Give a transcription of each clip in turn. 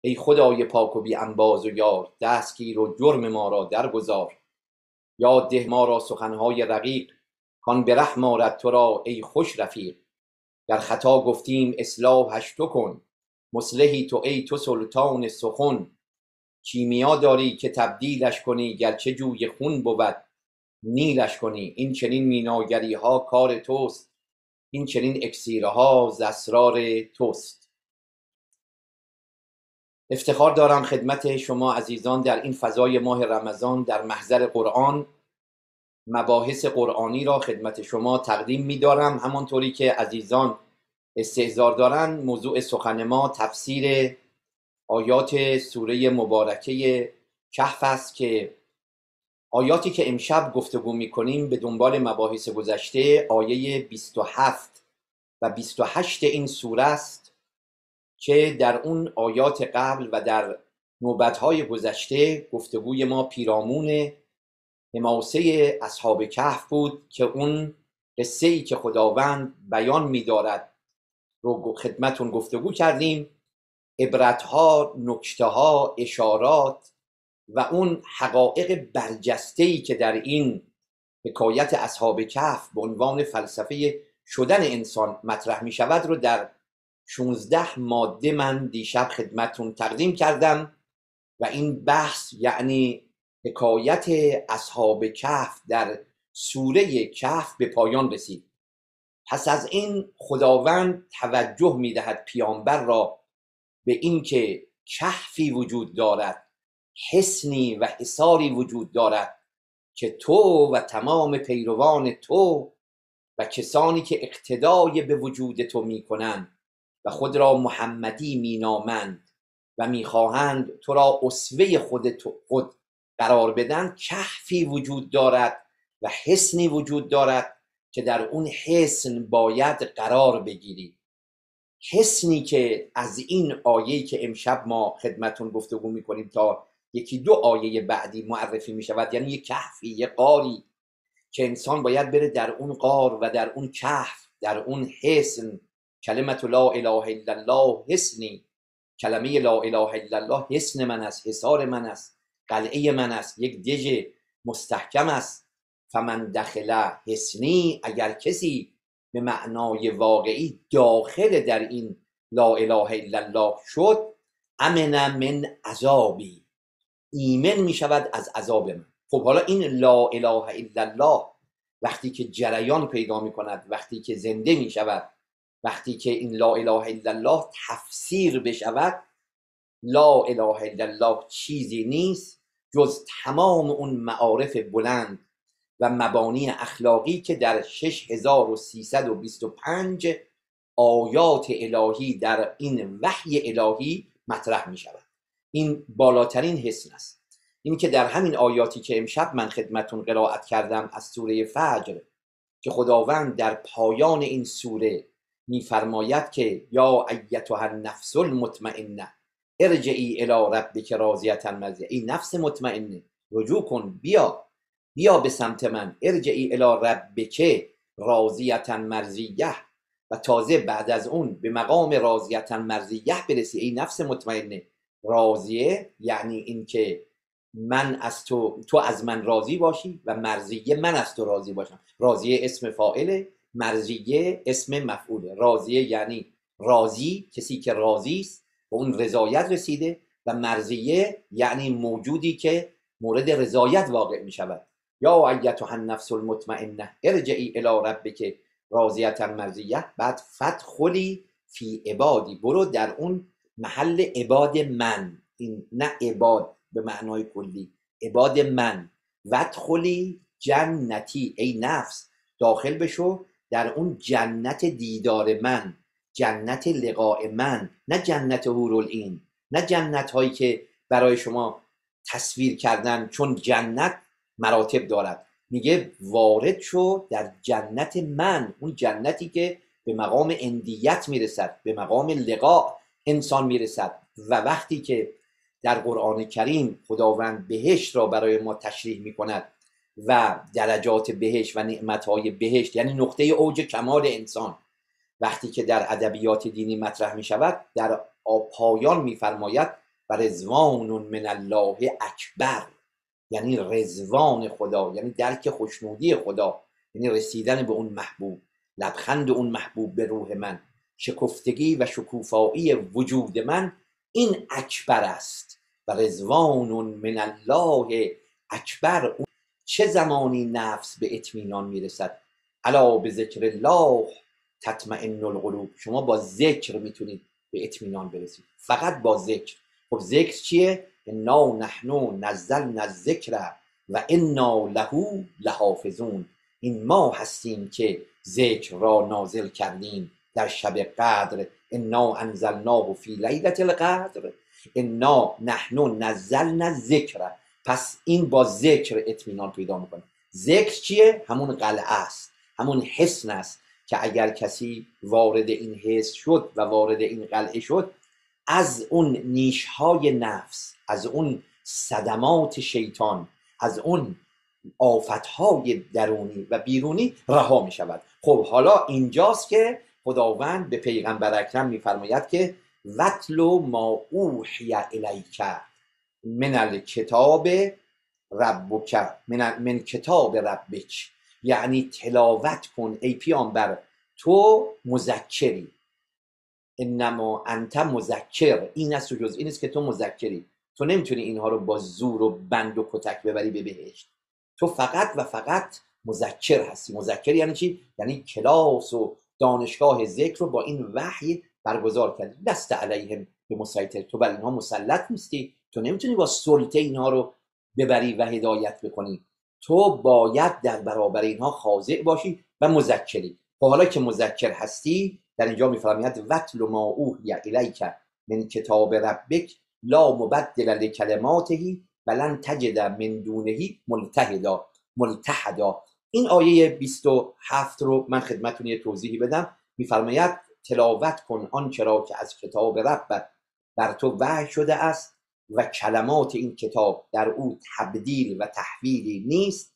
ای خدای پاک و بی انباز و یار دستگیر و جرم ما را درگذار. یاد ده ما را سخنهای رقیق کان به رحم آرد تو را ای خوش رفیق. در خطا گفتیم اصلاحش تو کن مصلحی تو ای تو سلطان سخن. کیمیا داری که تبدیلش کنی گرچه جوی خون بود نیلش کنی این چنین میناگری ها کار توست. این چنین اکسیرها زسرار توست. افتخار دارم خدمت شما عزیزان در این فضای ماه رمضان در محضر قرآن مباحث قرآنی را خدمت شما تقدیم می دارم همانطوری که عزیزان استهزار دارن موضوع سخن ما تفسیر آیات سوره مبارکه کهف است که آیاتی که امشب گفتگو می کنیم به دنبال مباحث گذشته آیه 27 و 28 این سوره است. که در اون آیات قبل و در نوبتهای گذشته گفتگوی ما پیرامون حماسه اصحاب کهف بود که اون قصه ای که خداوند بیان میدارد رو خدمتون گفتگو کردیم. عبرتها نکته اشارات و اون حقایق برجسته ای که در این حکایت اصحاب کهف به عنوان فلسفه شدن انسان مطرح می شود رو در 16 ماده من دیشب خدمتون تقدیم کردم و این بحث یعنی حکایت اصحاب کهف در سوره کهف به پایان رسید. پس از این خداوند توجه می‌دهد پیامبر را به اینکه کهفی وجود دارد حسنی و حساری وجود دارد که تو و تمام پیروان تو و کسانی که اقتدای به وجود تو می‌کنند. و خود را محمدی مینامند و می‌خواهند تو را اسوه خود, خود قرار بدن کهفی وجود دارد و حسنی وجود دارد که در اون حسن باید قرار بگیری. حسنی که از این آیه که امشب ما خدمتون گفتگو می‌کنیم تا یکی دو آیه بعدی معرفی می شود یعنی یک کهفی یه قاری که انسان باید بره در اون قار و در اون کهف در اون حسن کلمت لا اله الا الله حسنی. کلمه لا اله الا الله حسن من است حسار من است قلعه من است یک دژ مستحکم است. فمن دخله حسنی اگر کسی به معنای واقعی داخل در این لا اله الا الله شد امن من عذابی. ایمن می شود از عذاب من. خب حالا این لا اله الا الله وقتی که جریان پیدا می کند وقتی که زنده می شود وقتی که این لا اله الا الله تفسیر بشود لا اله الا الله چیزی نیست جز تمام اون معارف بلند و مبانی اخلاقی که در 6325 آیات الهی در این وحی الهی مطرح می شود این بالاترین حسن است. این که در همین آیاتی که امشب من خدمتون قرائت کردم از سوره فجر که خداوند در پایان این سوره میفرماید که یا ایتها النفس المطمئنه ارجعی الی ربک راضیه مرضیه ای نفس مطمئنه رجوع کن بیا. بیا به سمت من. ارجعی الی ربک راضیه مرضیه و تازه بعد از اون به مقام راضیه مرضیه برسی. ای نفس مطمئنه. راضیه یعنی اینکه من از تو تو از من راضی باشی و مرضیه من از تو راضی باشم. راضیه اسم فاعله. مرضیه اسم مفعوله. راضیه یعنی راضی کسی که راضی است به اون رضایت رسیده و مرضیه یعنی موجودی که مورد رضایت واقع می شود یا ایتها النفس المطمئنه ارجعی الی ربک راضیتا مرضیه. بعد فتخلی فی عبادی. برو در اون محل عباد من. این نه عباد به معنای کلی. عباد من. ودخلی جنتی. ای نفس داخل بشو. در اون جنت دیدار من جنت لقاء من نه جنت این نه جنت هایی که برای شما تصویر کردن چون جنت مراتب دارد. میگه وارد شو در جنت من اون جنتی که به مقام اندیت می‌رسد به مقام لقاء انسان می‌رسد. و وقتی که در قرآن کریم خداوند بهشت را برای ما تشریح می کند و درجات بهشت و نعمتهای بهشت یعنی نقطه اوج کمال انسان. وقتی که در ادبیات دینی مطرح می شود در پایان میفرماید و رزوان من الله اکبر. یعنی رزوان خدا یعنی درک خوشنودی خدا یعنی رسیدن به اون محبوب لبخند اون محبوب به روح من شکفتگی و شکوفایی وجود من این اکبر است. و رزوان من الله اکبر. چه زمانی نفس به اطمینان می‌رسد؟ علا به ذکر الله تطمئن القلوب. شما با ذکر می‌تونید به اطمینان برسید. فقط با ذکر. خب ذکر چیه؟ انا نحنو نزلنا الذکر و انا له لحافظون. این ما هستیم که ذکر را نازل کردیم در شب قدر. انا انزلناه فی لیلت القدر. انا نحنو نزلنا ذکر پس این با ذکر اطمینان پیدا می‌کنه. ذکر چیه؟ همون قلعه است. همون حسن است که اگر کسی وارد این حس شد و وارد این قلعه شد از اون نیشهای نفس از اون صدمات شیطان از اون آفتهای درونی و بیرونی رها می شود خب حالا اینجاست که خداوند به پیغمبر اکرم میفرماید که وطلو ما اوحی الیک من الکتاب ربک من, من کتاب ربک. یعنی تلاوت کن ای پیامبر تو مذکری. انما انت مذکر. این است و جز این است که تو مذکری. تو نمی‌تونی اینها رو با زور و بند و کتک ببری به بهشت. تو فقط و فقط مذکر هستی. مذکر یعنی چی؟ یعنی کلاس و دانشگاه ذکر رو با این وحی برگزار کردی. دست علیهم به مسیطر تو بر اینها مسلط نیستی. تو نمی‌تونی با سلطه اینها رو ببری و هدایت بکنی. تو باید در برابر اینها خاضع باشی و مذکری. خب حالا که مذکر هستی در اینجا میفرماید وتل ما اوحی الیک من کتاب ربک لا مبدل لکلماته ولن تجد من دونه ملتحدا. ملتحدا. این آیه 27 رو من خدمتتون یه توضیحی بدم. میفرماید تلاوت کن آنچه را که از کتاب رب بر تو وحی شده است و کلمات این کتاب در او تبدیل و تحویلی نیست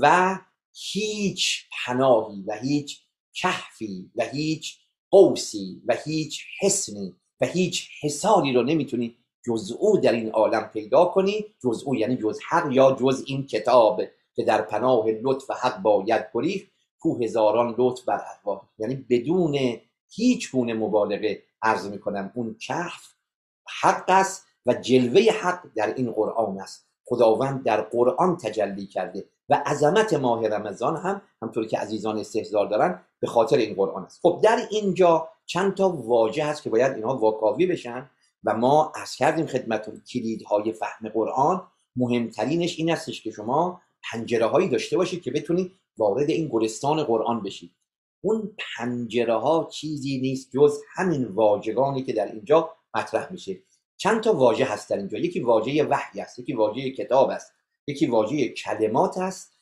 و هیچ پناهی و هیچ کهفی و هیچ قوسی و هیچ حسنی و هیچ حساری رو نمی‌تونی جز او در این عالم پیدا کنی. جز او یعنی جز حق یا جز این کتاب که در پناه لطف حق باید گریخت. کو هزاران لطف بر ارواح. یعنی بدون هیچ گونه مبالغه عرض می‌کنم اون کهف حق است. و جلوه حق در این قرآن است. خداوند در قرآن تجلی کرده و عظمت ماه رمضان هم همطور که عزیزان استحضار دارن به خاطر این قرآن است. خب در اینجا چند تا واژه هست که باید اینها واکاوی بشن و ما از کردیم خدمتون کلیدهای فهم قرآن. مهمترینش این هستش که شما پنجره هایی داشته باشید که بتونید وارد این گلستان قرآن بشید. اون پنجره ها چیزی نیست جز همین واژگانی که در اینجا مطرح میشه. چند تا واژه هست در اینجا. یکی واژه وحی است یکی واژه کتاب است یکی واژه کلمات است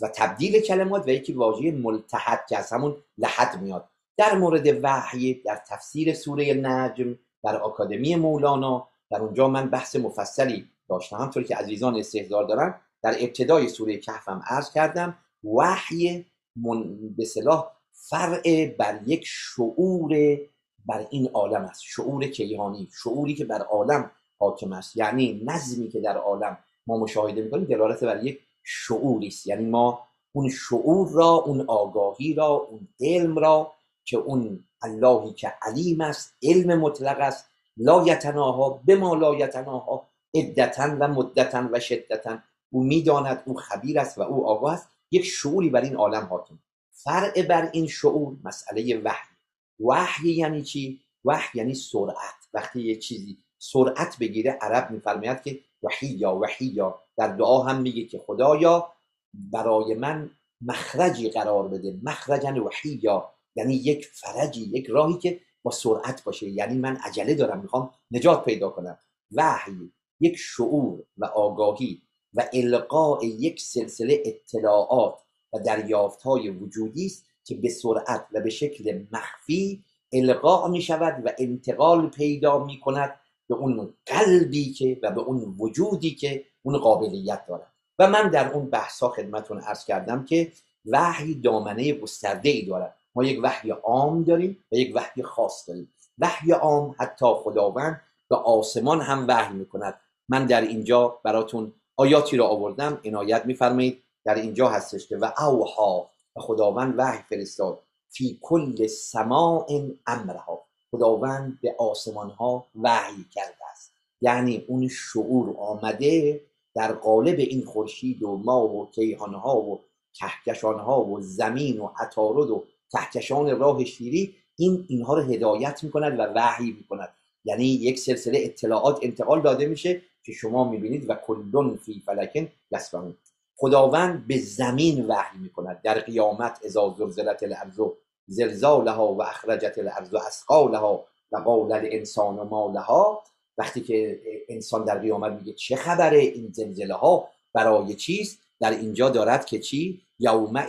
و تبدیل کلمات و یکی واژه ملتحد که از همون لحد میاد. در مورد وحی در تفسیر سوره نجم در آکادمی مولانا در اونجا من بحث مفصلی داشتم. همطور که عزیزان استحضار دارن در ابتدای سوره کهفم عرض کردم وحی من... به صلاح فرع بر یک شعور بر این عالم است. شعور کیهانی شعوری که بر عالم حاکم است. یعنی نظمی که در عالم ما مشاهده می‌کنیم دلالت بر یک شعوری است. یعنی ما اون شعور را اون آگاهی را اون علم را که اون اللهی که علیم است علم مطلق است لا یتناها به ما لا یتناها عدتا و مدتا و شدتا. او می‌داند او خبیر است و او آگاه است. یک شعوری بر این عالم حاکم. فرع بر این شعور مسئله وحی. وحی یعنی چی؟ وحی یعنی سرعت. وقتی یه چیزی سرعت بگیره عرب میفرماید که وحی یا وحی یا در دعا هم میگه که خدایا برای من مخرجی قرار بده. مخرجن وحی یا یعنی یک فرجی یک راهی که با سرعت باشه. یعنی من عجله دارم می‌خوام نجات پیدا کنم. وحی یک شعور و آگاهی و القاء یک سلسله اطلاعات و دریافت های وجودی است که به سرعت و به شکل مخفی القاء می شود و انتقال پیدا می کند به اون قلبی که و به اون وجودی که اون قابلیت دارد. و من در اون بحثا خدمتون عرض کردم که وحی دامنه گسترده ای دارد. ما یک وحی عام داریم و یک وحی خاص داریم. وحی عام حتی خداوند به آسمان هم وحی می‌کند. من در اینجا براتون آیاتی را آوردم. عنایت میفرمایید. در اینجا هستش که و اوها و خداوند وحی فرستاد فی کل سماع امرها. خداوند به آسمان ها وحی کرده است. یعنی اون شعور آمده در قالب این خورشید و ماه و کیهان ها و کهکشان ها و زمین و عطارد و کهکشان راه شیری این اینها رو هدایت می‌کند و وحی می‌کند. یعنی یک سلسله اطلاعات انتقال داده میشه که شما می‌بینید و کلون فی فلکن یسبحون. خداوند به زمین وحی می‌کند. در قیامت اذا زلزلت الارض زلزالها و اخرجت الارض اسقالها و قال الانسان ما لها. وقتی که انسان در قیامت میگه چه خبره این زلزله ها برای چیست؟ در اینجا دارد که چی؟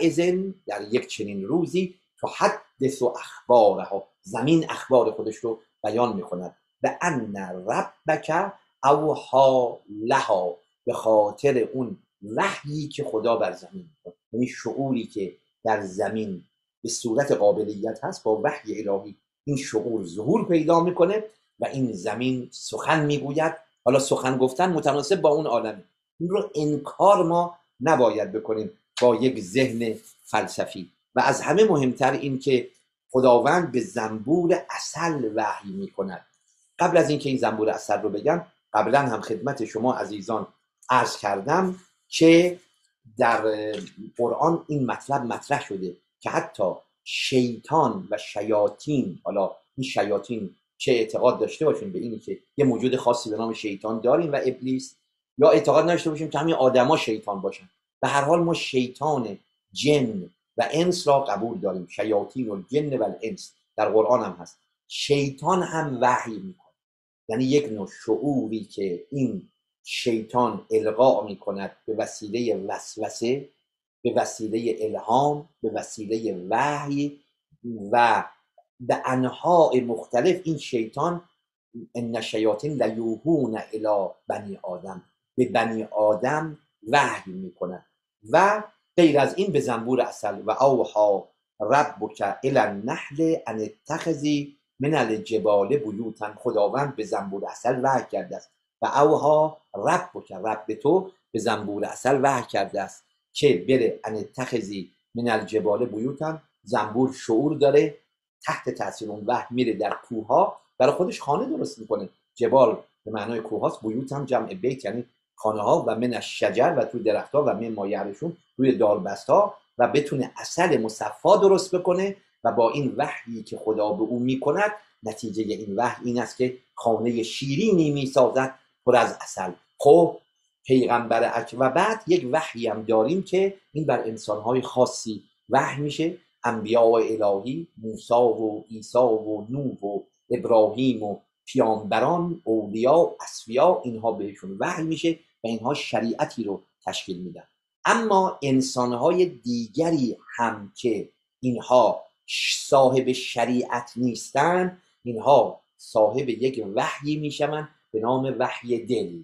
ازن در یک چنین روزی تو حدث و اخبارها. زمین اخبار خودش رو بیان می‌کند. و ان ربک اوها لها. به خاطر اون وحیی که خدا بر زمین یعنی شعوری که در زمین به صورت قابلیت هست با وحی الهی این شعور ظهور پیدا می‌کنه و این زمین سخن می‌گوید. حالا سخن گفتن متناسب با اون عالمه. این رو انکار ما نباید بکنیم با یک ذهن فلسفی. و از همه مهمتر این که خداوند به زنبور اصل وحی می‌کند. قبل از اینکه این زنبور اصل رو بگم قبلا هم خدمت شما عزیزان عرض کردم که در قرآن این مطلب مطرح شده که حتی شیطان و شیاطین حالا این شیاطین چه اعتقاد داشته باشیم به اینی که یه موجود خاصی به نام شیطان داریم و ابلیس یا اعتقاد نداشته باشیم که همین آدما شیطان باشن. به هر حال ما شیطان جن و انس را قبول داریم. شیاطین و جن و الانس در قرآن هم هست. شیطان هم وحی می‌کنه. یعنی یک نوع شعوری که این شیطان القا می کند به وسیله وسوسه به وسیله الهام به وسیله وحی و به انواع مختلف این شیطان ان شیاطین لیوهون الی بنی آدم. به بنی آدم وحی می‌کنن و غیر از این به زنبور اصل و اوها ربک الی النحل ان اتخذی من الجبال بیوتا. خداوند به زنبور اصل وحی کرده است. اوها ربک رب تو به زنبور اصل وحی کرده است که بره ان اتخذی من الجبال بیوتا زنبور شعور داره تحت تاثیر اون وحی میره در کوه ها برای خودش خانه درست می‌کنه. جبال به معنای کوه هاست بیوت هم جمع بیت یعنی خانه ها و من شجر و توی درخت ها و من مایرشون روی داربست ها و بتونه اصل مصفا درست بکنه و با این وحیی که خدا به او می‌کند نتیجه این وحی این است که خانه شیرینی می‌سازد پر از اصل خب پیغمبر و بعد یک وحی هم داریم که این بر انسانهای خاصی وحی میشه. انبیاء الهی موسی و عیسی و نوح و ابراهیم و پیامبران اولیا اصفیا اینها بهشون وحی میشه و اینها شریعتی رو تشکیل میدن. اما انسانهای دیگری هم که اینها صاحب شریعت نیستند اینها صاحب یک وحی می‌شوند به نام وحی دل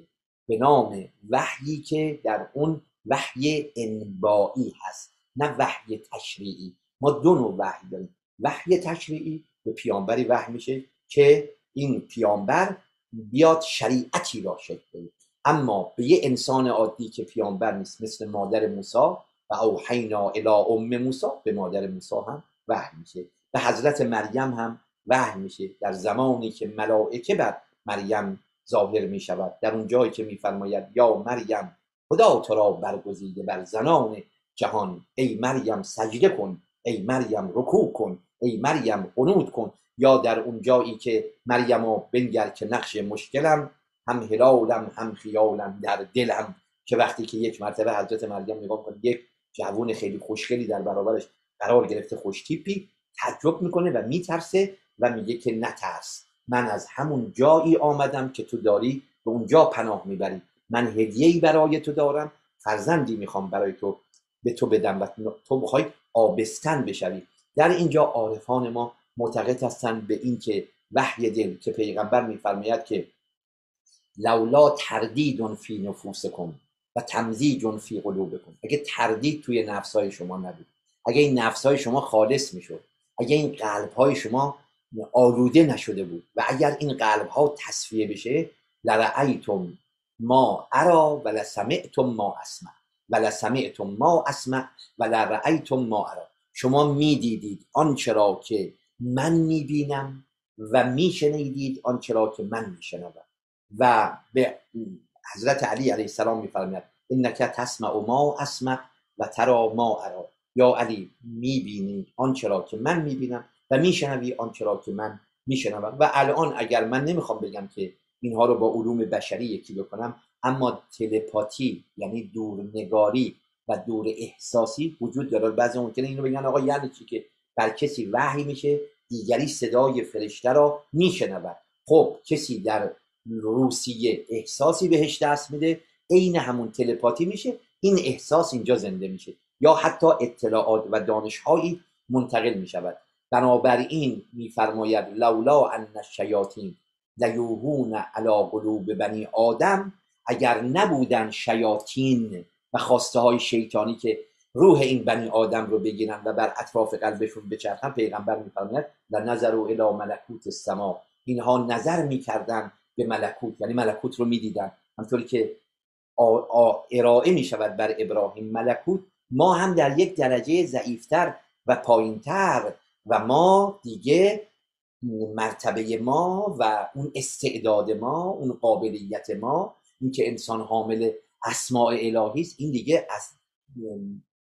به نام وحیی که در اون وحی انبایی هست نه وحی تشریعی. ما دو نوع وحی داریم. وحی تشریعی به پیامبری وحی میشه که این پیامبر بیاد شریعتی را شکل بده. اما به یه انسان عادی که پیامبر نیست مثل مادر موسی و اوحینا الی ام موسی به مادر موسی هم وحی میشه. به حضرت مریم هم وحی میشه. در زمانی که ملائکه بر مریم ظاهر می شود. در اون جایی که میفرماید یا مریم خدا تو را برگزیده بر زنان جهان. ای مریم سجده کن. ای مریم رکوع کن. ای مریم قنود کن. یا در اون جایی که مریم و بنگر که نقش مشکلم هم هلالم هم خیالم در دلم. که وقتی که یک مرتبه حضرت مریم نگاه کنه یک جوون خیلی خوشگلی در برابرش قرار گرفته خوش تیپی تعجب می‌کنه و میترسه و میگه که نترس. من از همون جایی آمدم که تو داری به اونجا پناه می‌بری. من هدیه‌ای برای تو دارم. فرزندی می‌خوام برای تو به تو بدم و تو بخوای آبستن بشوی. در اینجا عارفان ما معتقد هستند به اینکه وحی دل که پیغمبر میفرماید که لولا تردید فی نفوسکم و تمزیج فی قلوبکم. اگه تردید توی نفسهای شما نبود. اگه این نفسهای شما خالص می‌شد. اگه این قلبهای شما آلوده نشده بود. و اگر این قلب ها تصفیه بشه لرأیتم ما ارا و لسمعتم ما اسمع. و لسمعتم ما اسمع و لرأیتم ما ارا. شما می‌دیدید آنچه را که من می‌بینم و میشنیدید آنچه را که من میشنوم. و به حضرت علی علیه السلام میفرماید انک تسمع ما اسمع و ترا ما ارا. یا علی می‌بینی آنچه را که من می‌بینم و میشنوی آنچه را که من میشنوم. و الان اگر من نمی‌خوام بگم که اینها رو با علوم بشری یکی بکنم اما تلپاتی یعنی دورنگاری و دور احساسی وجود داره. بعضی ممکنه اینو بگن آقا یعنی چی که بر کسی وحی میشه دیگری صدای فرشته را میشنود. خب کسی در روسیه احساسی بهش دست میده عین همون تلپاتی میشه این احساس اینجا زنده میشه. یا حتی اطلاعات و دانشهایی منتقل می‌شود. بنابراین میفرماید لولا ان الشیاطین لیوهون علی قلوب بنی آدم اگر نبودن شیاطین و خواسته های شیطانی که روح این بنی آدم رو بگیرن و بر اطراف قلبشون بچرخن پیغمبر میفرماید در نظر و الی ملکوت السما اینها نظر می‌کردن به ملکوت یعنی ملکوت رو می‌دیدن. همطوری که ارائه می شود بر ابراهیم ملکوت ما هم در یک درجه ضعیفتر و پایینتر و ما دیگه مرتبه ما و اون استعداد ما اون قابلیت ما اینکه انسان حامل اسماع الهی است این دیگه از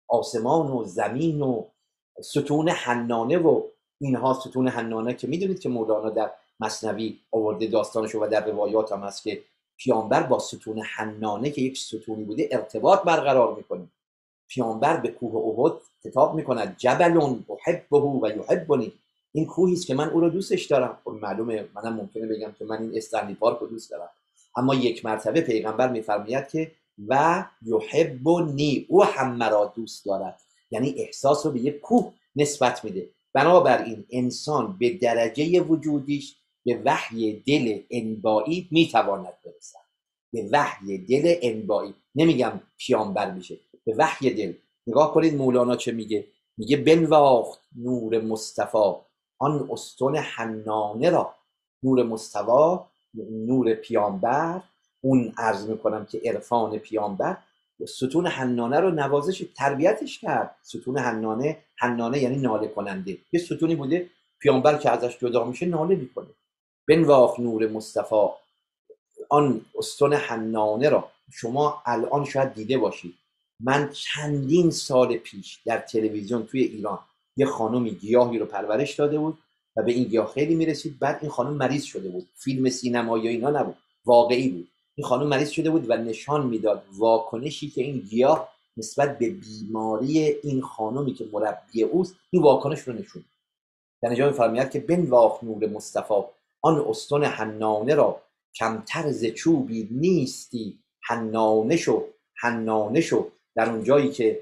آسمان و زمین و ستون حنانه و اینها ستون حنانه که می‌دونید که مولانا در مصنوی آورده داستانشو و در روایات هم هست که پیامبر با ستون حنانه که یک ستونی بوده ارتباط برقرار می‌کنه. پیامبر به کوه احد کتاب می‌کند جبل احبه و یحبنی. این کوهی است که من او رو دوستش دارم. خب معلومه منم ممکنه بگم که من این استنلی پارک رو دوست دارم. اما یک مرتبه پیغمبر میفرماید که و یحبنی او هم مرا دوست دارد. یعنی احساس رو به یک کوه نسبت میده. بنابراین انسان به درجه وجودیش به وحی دل انبایی می‌تواند برسد. به وحی دل انبایی. نمیگم پیامبر میشه. به وحی دل. نگاه کنید مولانا چه میگه؟ میگه بنواخت نور مصطفی آن استون حنانه را. نور مصطفی نور پیامبر. اون عرض می‌کنم که عرفان پیامبر ستون حنانه رو نوازش تربیتش کرد. ستون حنانه حنانه یعنی ناله کننده. یه ستونی بوده پیامبر که ازش جدا میشه ناله می‌کنه. بنواخ نور مصطفی آن استون حنانه را. شما الان شاید دیده باشید. من چندین سال پیش در تلویزیون توی ایران یه خانمی گیاهی رو پرورش داده بود و به این گیاه خیلی می‌رسید. بعد این خانم مریض شده بود. فیلم سینمایی اینا نبود. واقعی بود. این خانم مریض شده بود و نشان می‌داد واکنشی که این گیاه نسبت به بیماری این خانمی که مربی اوست این واکنش رو نشون در اینجا میفرماید که بنواخ نور مصطفی آن استون حنانه را کمتر ز چوبی نیستی. حنانه شو حنانه شو. در اون جایی که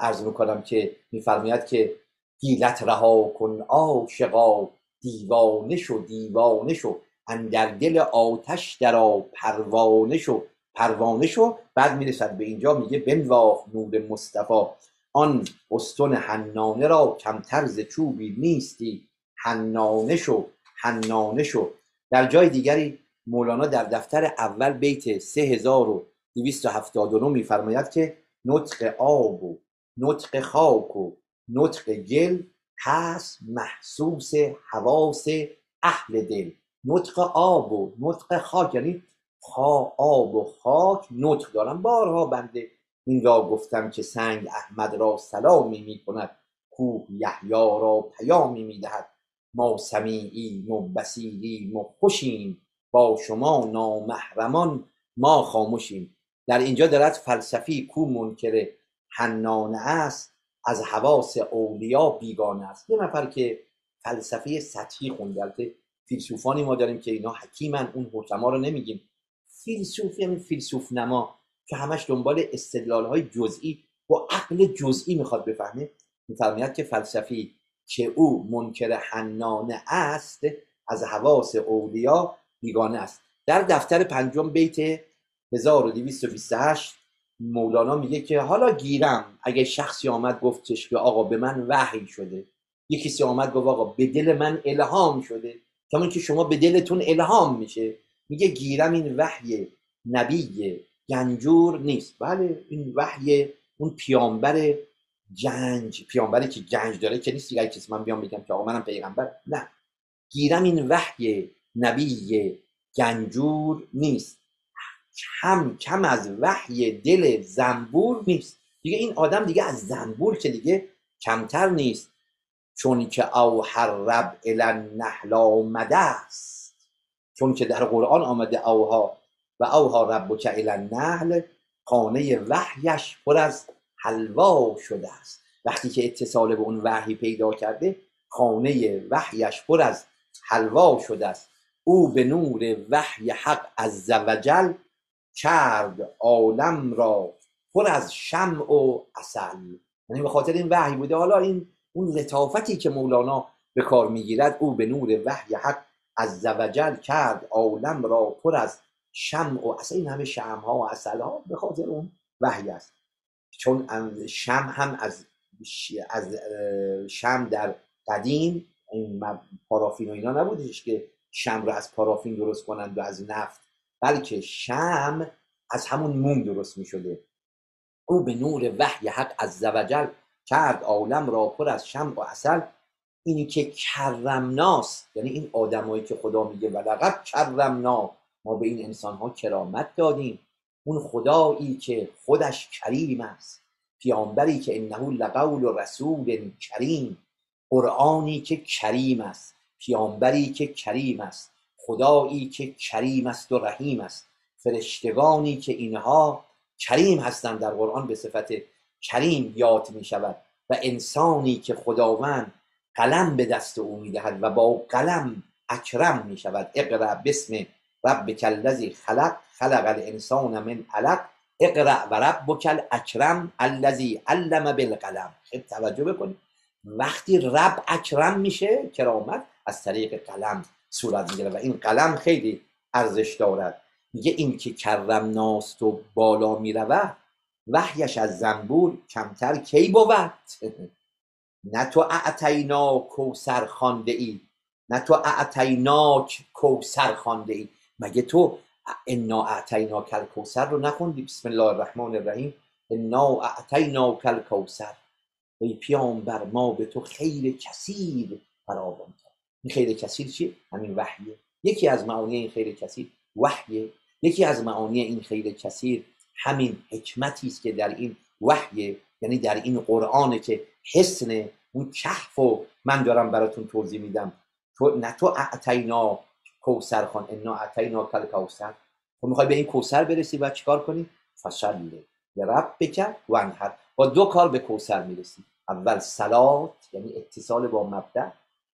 عرض می‌کنم که میفرماید که گیلت رها کن آشقا دیوانه شو دیوانه شو. اندر دل آتش درا پروانه شو. پروانه شو. بعد می‌رسد به اینجا میگه بنواخ نور مصطفی. آن استون حنانه را کمتر ز چوبی نیستی. حنانه شو حنانه شو. در جای دیگری مولانا در دفتر اول بیت 3279 میفرماید که نطق آب و نطق خاک و نطق گل هست محسوس حواس اهل دل. نطق آب و نطق خاک یعنی خا آب و خاک نطق دارم. بارها بنده این را گفتم که سنگ احمد را سلامی می کند. کوه یحیی را پیامی می دهد. ما سمیعیم و بسیریم و خوشیم. با شما نامحرمان ما خاموشیم. در اینجا دارد فلسفی کو منکر حنانه است از حواس اولیا بیگانه است. یه نفر که فلسفه سطحی خونده فیلسوفانی ما داریم که اینا حکیمن اون حکما رو نمیگیم. فیلسوف یعنی فیلسوف نما که همش دنبال استدلال های جزئی با عقل جزئی می‌خواد بفهمه. میفرماید که فلسفی که او منکر حنانه است از حواس اولیا بیگانه است. در دفتر پنجم بیت 1228 مولانا میگه که حالا گیرم. اگه شخصی آمد گفتش که آقا به من وحی شده. یه کسی آمد گفت آقا به دل من الهام شده. کمان که شما به دلتون الهام میشه. میگه گیرم این وحی نبی گنجور نیست. بله این وحی اون پیامبر گنج پیامبری که گنج داره که نیست دیگه. کسی من بیام بگم که آقا منم پیغمبر. نه. گیرم این وحی نبی گنجور نیست. کم کم از وحی دل زنبور نیست. دیگه این آدم دیگه از زنبور که دیگه کمتر نیست. چون که او هر رب الان آمده است. چون که در قرآن آمده اوها و اوها رب که الان خانه وحیش پر از حلوا شده است. وقتی که اتصال به اون وحی پیدا کرده خانه وحیش پر از حلوا شده است. او به نور وحی حق از زوجل کرد عالم را پر از شمع و اصل یعنی به خاطر این وحی بوده. حالا این اون لطافتی که مولانا به کار می‌گیرد او به نور وحی حق از زوجل کرد. عالم را پر از شمع و اصل این همه شمع ها و اصل ها به خاطر اون وحی است. چون شم هم از از شم در قدیم این پارافین و اینا نبودش که شم رو از پارافین درست کنند و از نفت بلکه شم از همون موم درست می شده او به نور وحی حق از زوجل کرد عالم را پر از شم و اصل اینی که کرمناست یعنی این آدمایی که خدا میگه ولقد کرمنا. ما به این انسان ها کرامت دادیم. اون خدایی که خودش کریم است. پیامبری که انه لقول رسول کریم. قرآنی که کریم است. پیامبری که کریم است. خدایی که کریم است و رحیم است. فرشتگانی که اینها کریم هستند در قرآن به صفت کریم یاد می شود و انسانی که خداوند قلم به دست او می‌دهد و با قلم اکرم می شود. اقرا بسم ربک الذی خلق خلق الانسان من علق. اقرا و ربک الاکرم الذی علم بالقلم. خیلی توجه بکنید. وقتی رب اکرم میشه کرامت از طریق قلم. صورت می‌گیره و این قلم خیلی ارزش دارد. میگه این که کرم ناست و بالا می‌رود وحیش از زنبور کمتر کی بود؟ نه تو اعتینا کوسر خانده ای نه تو اعتیناک کوسر خانده ای مگه تو انا اعتینا کل کوسر رو نخوندی؟ بسم الله الرحمن الرحیم. انا اعتینا کل کوسر ای پیامبر ما به تو خیر کثیر فراوان. این خیر کثیر چیه؟ همین وحیه. یکی از معانی این خیر کثیر وحیه. یکی از معانی این خیر کثیر همین حکمتی است که در این وحی یعنی در این قرآن که حسن اون کهف و من دارم براتون توضیح میدم. تو نه تو اعتینا کوسر خان انا اعتینا کل کوسر تو می‌خوای به این کوسر برسی و چیکار کنی؟ فشل به رب بکر و انهر با دو کار به کوسر می‌رسی. اول سلات یعنی اتصال با مبدع.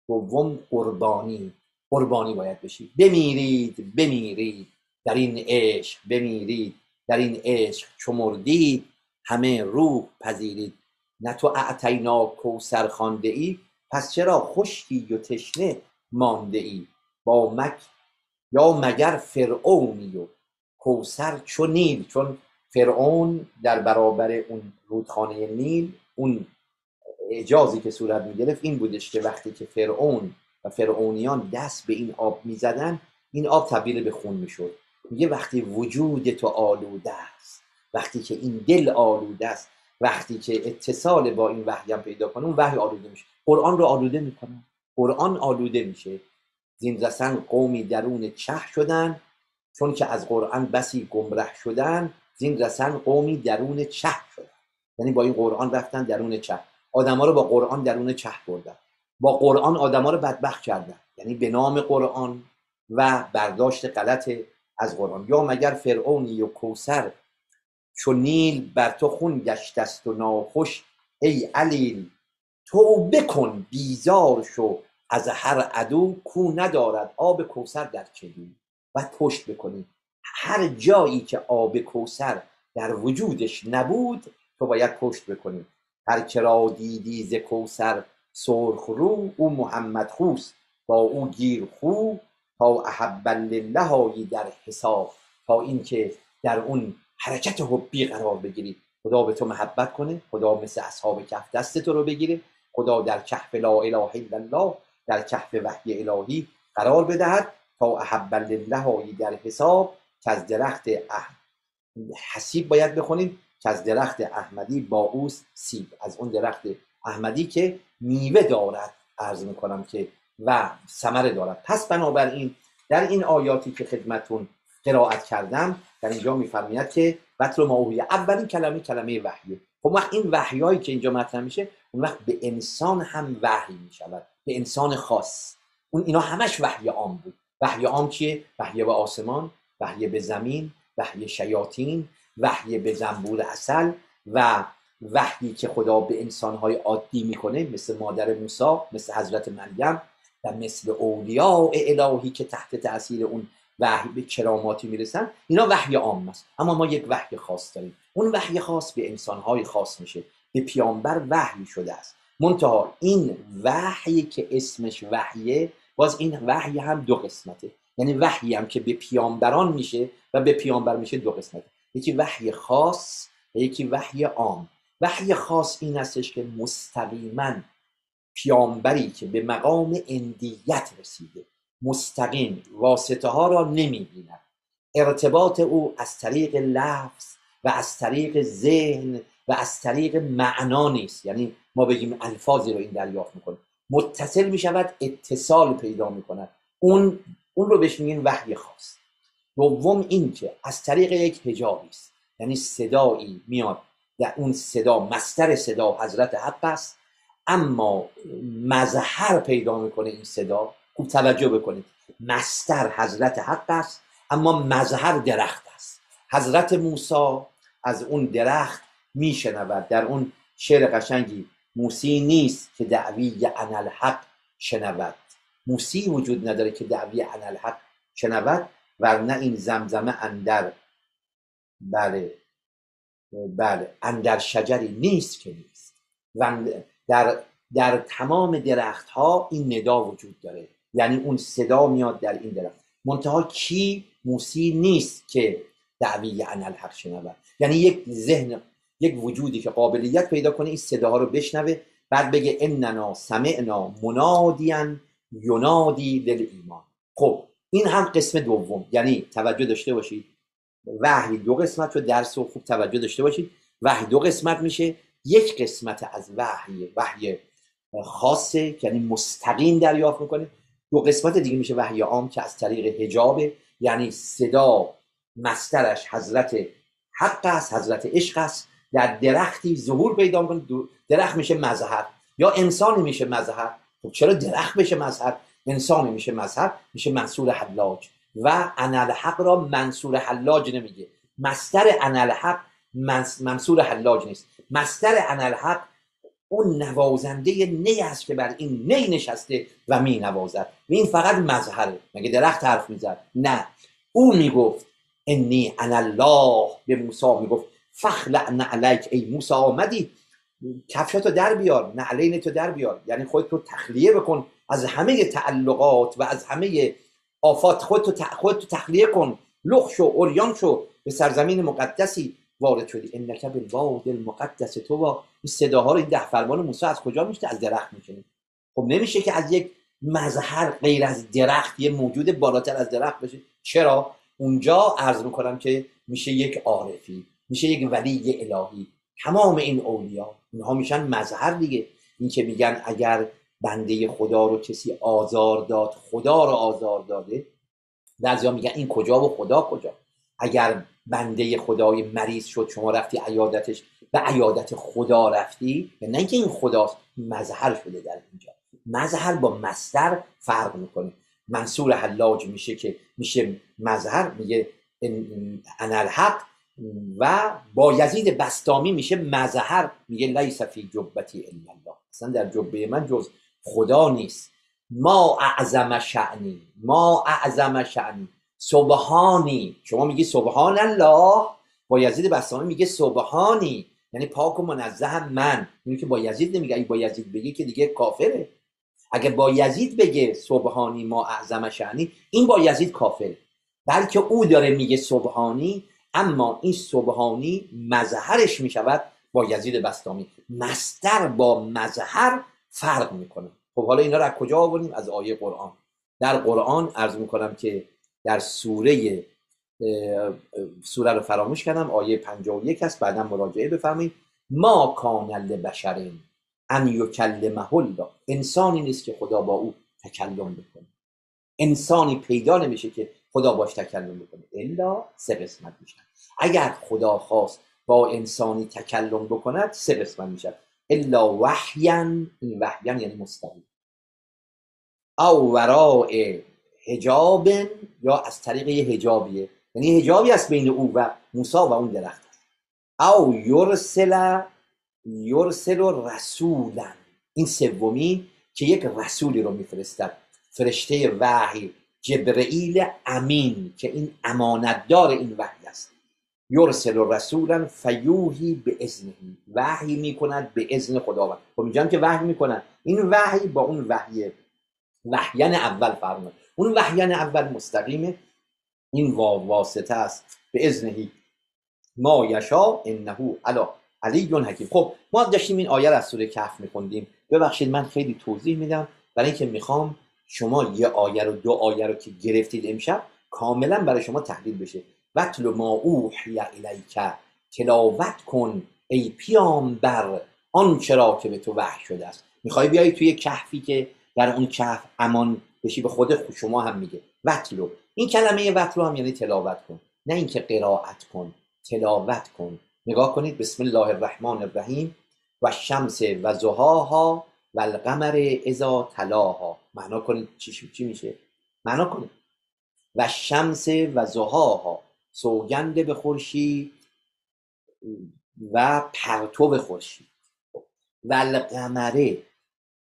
دوم قربانی. قربانی باید بشید بمیرید بمیرید. در این عشق بمیرید. در این عشق چمردید همه روح پذیرید. نه تو اعتینا کوسر خانده ای پس چرا خشکی و تشنه مانده ای با مک یا مگر فرعونی و کوسر چو نیل؟ چون فرعون در برابر اون رودخانه نیل اون اعجازی که صورت می‌گرفت این بودش که وقتی که فرعون و فرعونیان دست به این آب می‌زدن این آب تبدیل به خون می‌شد. میگه وقتی وجود تو آلوده است وقتی که این دل آلوده است وقتی که اتصال با این وحی هم پیدا کنه اون وحی آلوده میشه. قرآن رو آلوده می‌کنه. قرآن آلوده میشه. زین رسن قومی درون چه شدن؟ چون که از قرآن بسی گمره شدن زین رسن قومی درون چه شدن؟ یعنی با این قرآن رفتن درون چه. آدما رو با قرآن درون چه بردن؟ با قرآن آدما رو بدبخت کردن. یعنی به نام قرآن و برداشت غلط از قرآن. یا مگر فرعونی و کوسر چو نیل بر تو خون گشت است و ناخوش ای علیل تو بکن بیزار شو. از هر عدو کو ندارد آب کوسر در چلی و پشت بکنی. هر جایی که آب کوسر در وجودش نبود تو باید پشت بکنی. هر کرا دیدی ز کوسر سرخ رو او محمد خوست. با او گیر خو تا احب لله در حساب تا اینکه در اون حرکت حبی قرار بگیری. خدا به تو محبت کنه خدا مثل اصحاب کف دست تو رو بگیره. خدا در کهف لا اله الا الله در کهف وحی الهی قرار بدهد. تا احب لله در حساب که از درخت حسیب باید بخونیم. که از درخت احمدی با اوس سیب. از اون درخت احمدی که میوه دارد عرض می‌کنم که و ثمره دارد. پس بنابراین در این آیاتی که خدمتون قرائت کردم در اینجا میفرماید که بطل اولین کلمه کلمه وحیه خب وقت این وحیایی که اینجا مطرح میشه اون وقت به انسان هم وحی می‌شود به انسان خاص. اون اینا همش وحی عام بود. وحی عام چیه؟ وحی به آسمان وحی به زمین وحی شیاطین وحی به زنبور اصل و وحی که خدا به انسانهای عادی می‌کنه مثل مادر موسی مثل حضرت مریم و مثل اولیاء الهی که تحت تاثیر اون وحی به کراماتی می‌رسن اینا وحی عام است. اما ما یک وحی خاص داریم. اون وحی خاص به انسانهای خاص میشه. به پیامبر وحی شده است. منتها این وحی که اسمش وحیه باز این وحی هم دو قسمته. یعنی وحی هم که به پیامبران میشه و به پیامبر میشه دو قسمته. یکی وحی خاص و یکی وحی عام. وحی خاص این هستش که مستقیما پیامبری که به مقام اندیت رسیده مستقیم واسطه ها را نمی‌بیند. ارتباط او از طریق لفظ و از طریق ذهن و از طریق معنا نیست. یعنی ما بگیم الفاظی رو این دریافت می‌کنه متصل می‌شود اتصال پیدا می‌کند. اون اون رو بهش میگن وحی خاص. دوم این که از طریق یک هجابی است. یعنی صدایی میاد در اون صدا مستر صدا حضرت حق است. اما مظهر پیدا می‌کنه این صدا. خوب توجه بکنید. مستر حضرت حق است اما مظهر درخت است. حضرت موسی از اون درخت میشنود. در اون شعر قشنگی موسی نیست که دعوی الحق شنود. موسی وجود نداره که دعوی الحق شنود. ورنه این زمزمه اندر. بله بله اندر شجری نیست که نیست. و در, در تمام درخت ها این ندا وجود داره. یعنی اون صدا میاد در این درخت. منتها کی؟ موسی نیست که دعوی ان الحق شنود. یعنی یک ذهن یک وجودی که قابلیت پیدا کنه این صداها رو بشنوه. بعد بگه اننا سمعنا ینادی دل ایمان خب این هم قسم دوم. یعنی توجه داشته باشید. وحی دو قسمت رو درس و خوب توجه داشته باشید. وحی دو قسمت میشه. یک قسمت از وحی وحی خاصه یعنی مستقیم دریافت می‌کنه. دو قسمت دیگه میشه وحی عام که از طریق حجابه. یعنی صدا مسترش حضرت حق است حضرت عشق است. در درختی ظهور پیدا می‌کنه. درخت میشه مظهر. یا انسانی میشه مظهر. خب چرا درخت بشه مظهر؟ انسانی میشه مظهر میشه منصور حلاج. و انالحق را منصور حلاج نمیگه. مستر انالحق منصور حلاج نیست. مستر انالحق اون نوازنده نی است که بر این نی نشسته و می نوازد. و این فقط مظهره. مگه درخت حرف می‌زد؟ نه. او می‌گفت انی انا الله به موسی می‌گفت فخلع نعلیک. ای موسی آمدی. کفشتو در بیار. نعلین تو در بیار. یعنی خودت رو تخلیه بکن. از همه تعلقات و از همه آفات خودتو تو تخلیه کن. لخ شو اوریان شو. به سرزمین مقدسی وارد شدی. انک بالواد المقدس تو با. این صداها رو این ده فرمان موسی از کجا میشه از درخت میشنی. خب نمیشه که از یک مظهر غیر از درخت یه موجود بالاتر از درخت بشه. چرا؟ اونجا عرض می‌کنم که میشه یک عارفی میشه یک ولی الهی. تمام این اولیا اینها میشن مظهر دیگه. این که میگن اگر بنده خدا رو کسی آزار داد خدا رو آزار داده؟ بعضیا میگن این کجا و خدا کجا؟ اگر بنده خدای مریض شد شما رفتی عیادتش به عیادت خدا رفتی؟ نه اینکه این خداست مظهر شده در اینجا. مظهر با مستر فرق می‌کنه. منصور حلاج میشه که میشه مظهر میگه انالحق و با یزید بستامی میشه مظهر میگه لیس فی جبتی الا الله. اصلا در جبه من جز خدا نیست. ما اعظم شعنی ما اعظم شعنی سبحانی. شما میگی سبحان الله؟ با یزید بستامی میگه سبحانی. یعنی پاک و منزه من. اینو که با یزید نمیگه. اگه با یزید بگی که دیگه کافره. اگه با یزید بگه سبحانی ما اعظم شعنی این با یزید کافره. بلکه او داره میگه سبحانی اما این سبحانی مظهرش می‌شود با یزید بستامی. مستر با مظهر فرق می‌کنه. خب حالا اینا رو از کجا آوریم از آیه قرآن. در قرآن عرض می‌کنم که در سوره سوره رو فراموش کردم. آیه 51 است بعدا مراجعه بفرمایید. ما کان لبشر ان یکلمه الله. انسانی نیست که خدا با او تکلم بکنه. انسانی پیدا نمیشه که خدا باش تکلم بکنه. الا سه قسمت میشن اگر خدا خواست با انسانی تکلم بکند سه قسمت میشه الا وحیان این وحیان یعنی مستقیم. او وراء حجاب یا از طریق یه حجابیه. یعنی حجابی است بین او و موسی و اون درخت. او یرسل یرسل رسولا. این سومی که یک رسولی رو میفرستد فرشته وحی جبرئیل امین که این امانتدار این وحی است. یرسل رسولا فیوهی به اذنه. وحی می‌کند به اذن خداوند. خب اینجا که وحی می‌کنن. این وحی با اون وحی وحیان اول فرمود اون وحیان اول مستقیمه. این واسطه است. به اذنهی. ما یشا انه علا علی حکیم. خب ما داشتیم این آیه از سوره کهف میخوندیم. ببخشید من خیلی توضیح میدم. برای اینکه می‌خوام شما یه آیه رو دو آیه رو که گرفتید امشب کاملا برای شما تحلیل بشه. وطل ما اوحی الیک. تلاوت کن ای بر آن چرا که به تو وحی شده است. می‌خوای بیای توی کهفی که در اون کهف امان بشی؟ به خود شما هم میگه. وطلو این کلمه وطلو هم یعنی تلاوت کن. نه اینکه قرائت کن. تلاوت کن. نگاه کنید. بسم الله الرحمن الرحیم. و شمس و زهاها و القمر ازا تلاها. معنا کنید چی, چی میشه؟ معنا کنید و شمس و زهاها سوگند به خورشید و پرتو خورشید و القمره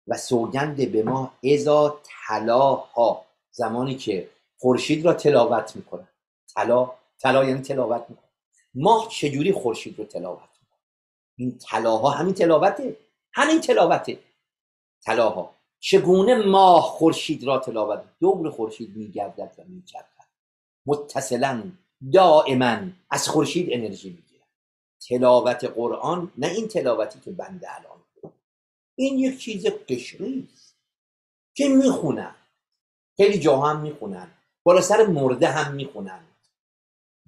و سوگند به ما ازا تلاها زمانی که خورشید را تلاوت می‌کنه. تلا تلا یعنی تلاوت می‌کنه. ماه چجوری خورشید رو تلاوت می‌کنه؟ این تلاها همین تلاوته. همین تلاوته. تلاها. چگونه ماه خورشید را تلاوت دور خورشید میگردد و میچرخد. متصلا دائما از خورشید انرژی می‌گیرد تلاوت قرآن نه این تلاوتی که بنده الان این یک چیز قشری است که می‌خونن. خیلی جاها هم می‌خونن. بالا سر مرده هم می‌خونن.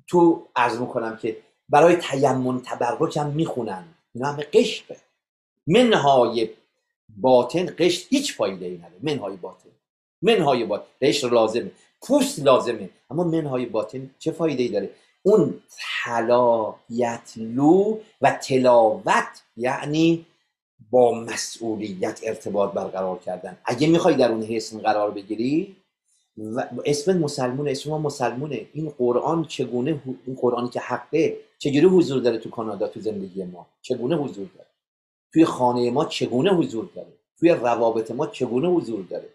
تو عرض می‌کنم که برای تیمون تبرک هم می‌خونن. اینا همه قشقه. منهای باطن قشت هیچ فایده ای نداره. منهای باطن. منهای باطن. قشر لازمه. پوست لازمه. اما منهای باطن چه فایده ای داره؟ اون تلایتلو و تلاوت یعنی با مسئولیت ارتباط برقرار کردن. اگه می‌خوای در اون حسن قرار بگیری و اسم مسلمون اسم ما مسلمونه. این قرآن چگونه این قرآنی که حقه چجوری حضور داره تو کانادا تو زندگی ما؟ چگونه حضور داره؟ توی خانه ما چگونه حضور داره؟ توی روابط ما چگونه حضور داره؟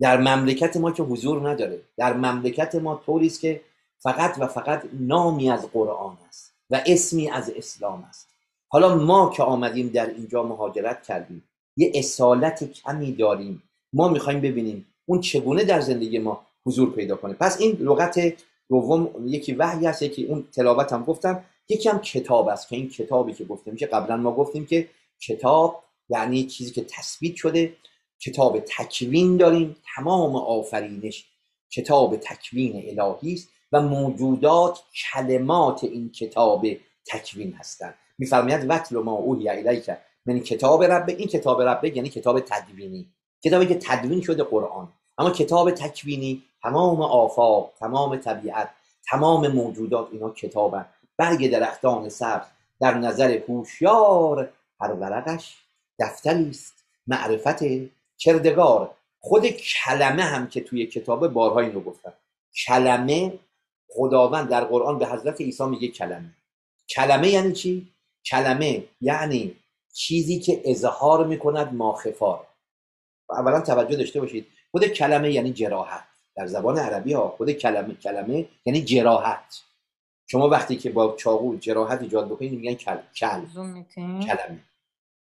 در مملکت ما که حضور نداره. در مملکت ما طوری که فقط و فقط نامی از قرآن است و اسمی از اسلام است. حالا ما که آمدیم در اینجا مهاجرت کردیم یه اصالت کمی داریم. ما می‌خوایم ببینیم اون چگونه در زندگی ما حضور پیدا کنه. پس این لغت دوم یکی وحی است یکی اون تلاوت هم گفتم. یکی هم کتاب است که این کتابی که گفته میشه قبلا ما گفتیم که کتاب یعنی چیزی که تثبیت شده کتاب تکوین داریم. تمام آفرینش کتاب تکوین الهی است و موجودات کلمات این کتاب تکوین هستند. میفرماید وتل ما اوحی الیک من کتاب رب. این کتاب رب یعنی کتاب تدوینی. کتابی که تدوین شده قرآن. اما کتاب تکوینی تمام آفاق تمام طبیعت تمام موجودات اینا کتابن. برگ درختان سبز در نظر هوشیار هر ورقش دفتری است معرفت کردگار. خود کلمه هم که توی کتاب بارها این رو گفتم. کلمه خداوند در قرآن به حضرت عیسی میگه کلمه. کلمه یعنی چی؟ کلمه یعنی چیزی که اظهار می‌کند ماخفار اولا توجه داشته باشید. خود کلمه یعنی جراحت. در زبان عربی ها خود کلمه کلمه یعنی جراحت. شما وقتی که با چاقو جراحت ایجاد بکنید میگن کل کل. کلمه.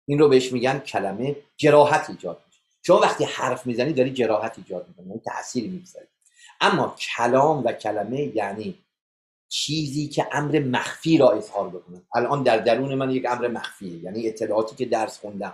این رو بهش میگن کلمه جراحت ایجاد شما وقتی حرف می‌زنید داری جراحت ایجاد می‌کنید یعنی تأثیری می‌گذارید اما کلام و کلمه یعنی چیزی که امر مخفی را اظهار بکنه. الان در درون من یک امر مخفیه یعنی اطلاعاتی که درس خوندم.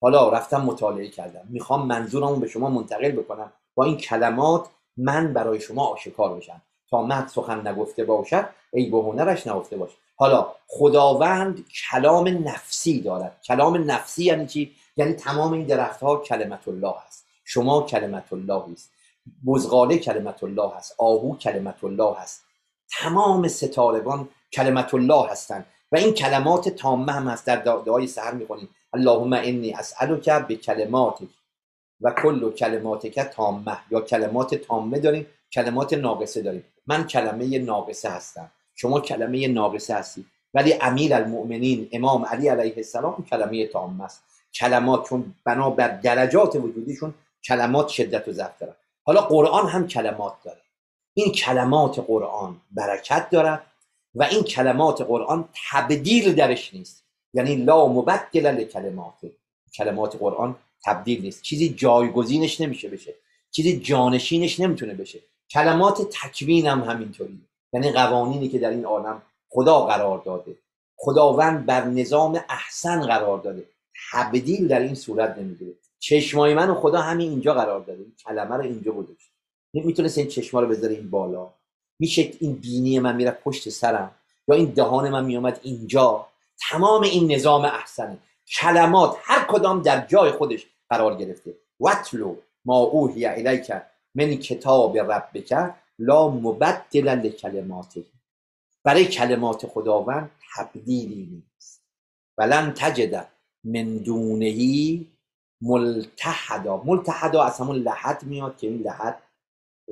حالا رفتم مطالعه کردم. می‌خوام منظورمو به شما منتقل بکنم. با این کلمات من برای شما آشکار بشم. تا مرد سخن نگفته باشد ای به هنرش نگفته باش. حالا خداوند کلام نفسی دارد. کلام نفسی یعنی چی؟ یعنی تمام این درخت ها کلمت الله هست. شما کلمت الله است بزغاله کلمت الله هست. آهو کلمت الله هست. تمام ستارگان کلمت الله هستند. و این کلمات تامه هم هست. در دعای سهر می‌خونیم. اللهم انی اسالک به کلماتک و کل کلماتک تامه. یا کلمات تامه داریم کلمات ناقصه داریم. من کلمه ناقصه هستم. شما کلمه ناقصه هستی ولی امیر المؤمنین امام علی علیه السلام کلمه تامه است. کلمات چون بنا بر درجات وجودیشون کلمات شدت و ضعف دارن. حالا قرآن هم کلمات داره. این کلمات قرآن برکت دارد و این کلمات قرآن تبدیل درش نیست. یعنی لا مبدل لکلمات. کلمات قرآن تبدیل نیست. چیزی جایگزینش نمیشه بشه. چیزی جانشینش نمی‌تونه بشه. کلمات تکوین هم همینطوری. یعنی قوانینی که در این عالم خدا قرار داده. خداوند بر نظام احسن قرار داده. تبدیل در این صورت نمی‌گیره. چشمای من و خدا همین اینجا قرار داده این کلمه رو اینجا گذاشته. می‌تونست این چشما رو بذاره این بالا. میشه این بینی من میره پشت سرم. یا این دهان من میامد اینجا. تمام این نظام احسنه. کلمات هر کدام در جای خودش قرار گرفته. وطلو ما اوهی الیک من کتاب ربک لا مبدل لکلماته. برای کلمات خداوند تبدیلی نیست. ولن تجد من دونهی ملتحدا. ملتحدا از همون لحد میاد که این لحد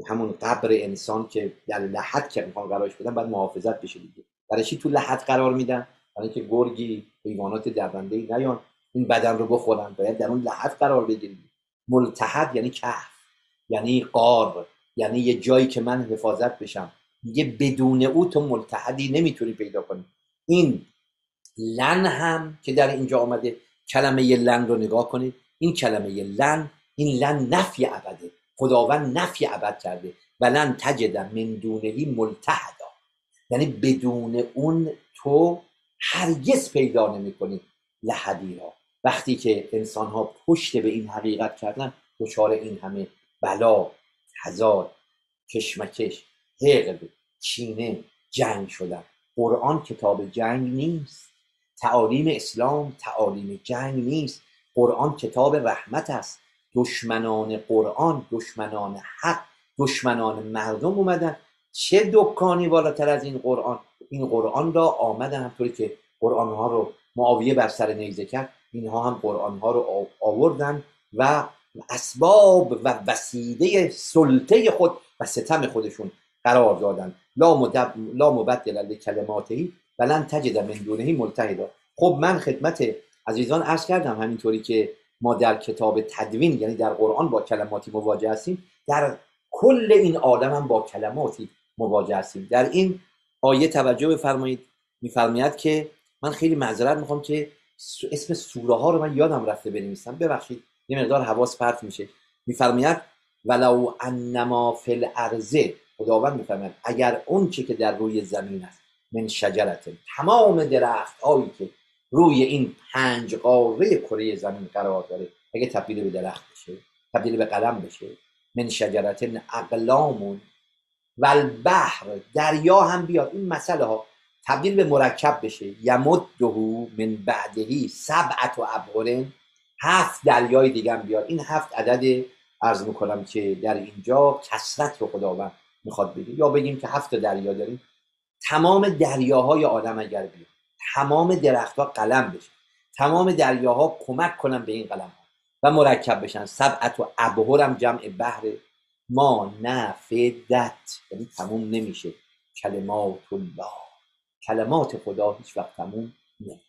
همون قبر انسان که در لحد که می‌خوان قرارش بدن باید محافظت بشه دیگه. برای تو لحد قرار میدن؟ برای اینکه گرگی حیوانات درنده نیان این بدن رو بخورن. باید در اون لحد قرار بگیرید ملتحد یعنی کهف یعنی قار یعنی یه جایی که من حفاظت بشم. دیگه بدون او تو ملتحدی نمی‌تونی پیدا کنی. این لن هم که در اینجا آمده کلمه لن رو نگاه کنید. این کلمه لن این لن نفی ابده. خداوند نفی ابد کرده. ولن تجد من دونهی ملتحدا. یعنی بدون اون تو هرگز پیدا نمی کنی لحدی را. وقتی که انسان ها پشت به این حقیقت کردن دچار این همه بلا تضاد کشمکش حقد چینه جنگ شدن. قرآن کتاب جنگ نیست. تعالیم اسلام تعالیم جنگ نیست. قرآن کتاب رحمت است. دشمنان قرآن دشمنان حق دشمنان مردم اومدن. چه دکانی بالاتر از این قرآن؟ این قرآن را آمدن همطوری که قرآن ها رو معاویه بر سر نیزه کرد. اینها هم قرآن ها رو آوردن و اسباب و وسیله سلطه خود و ستم خودشون قرار دادن. لا, مبدل ولن تجد من دونهی ملتحدا خب من خدمت عزیزان عرض کردم همینطوری که ما در کتاب تدوین یعنی در قرآن با کلماتی مواجه هستیم در کل این آدم هم با کلماتی مواجه هستیم. در این آیه توجه بفرمایید. میفرماید که من خیلی معذرت می‌خوام که اسم سوره ها رو من یادم رفته بنویسم. ببخشید یه مقدار حواس پرت میشه. میفرماید ولو انما فی الارض. خداوند میفرماید اگر اون چه که در روی زمین است من شجرت. تمام درخت هایی که روی این پنج قاره کره زمین قرار داره اگه تبدیل به درخت بشه تبدیل به قلم بشه من شجرت اقلامون و البحر دریا هم بیاد. این مسئله ها تبدیل به مرکب بشه. یمدهو من بعدهی سبعت و ابهرن هفت دریای دیگه هم بیاد. این هفت عدد ارز می‌کنم که در اینجا کسرت رو خداوند می‌خواد بگه یا بگیم که هفت دریا داریم. تمام دریاهای آدم اگر بیاد تمام درختها قلم بشه تمام دریاها کمک کنن به این قلم ها و مرکب بشن. سبعت و ابهرم جمع بحر. ما نفدت. یعنی تموم نمیشه. کلمات الله. کلمات خدا هیچ وقت تموم نمیشه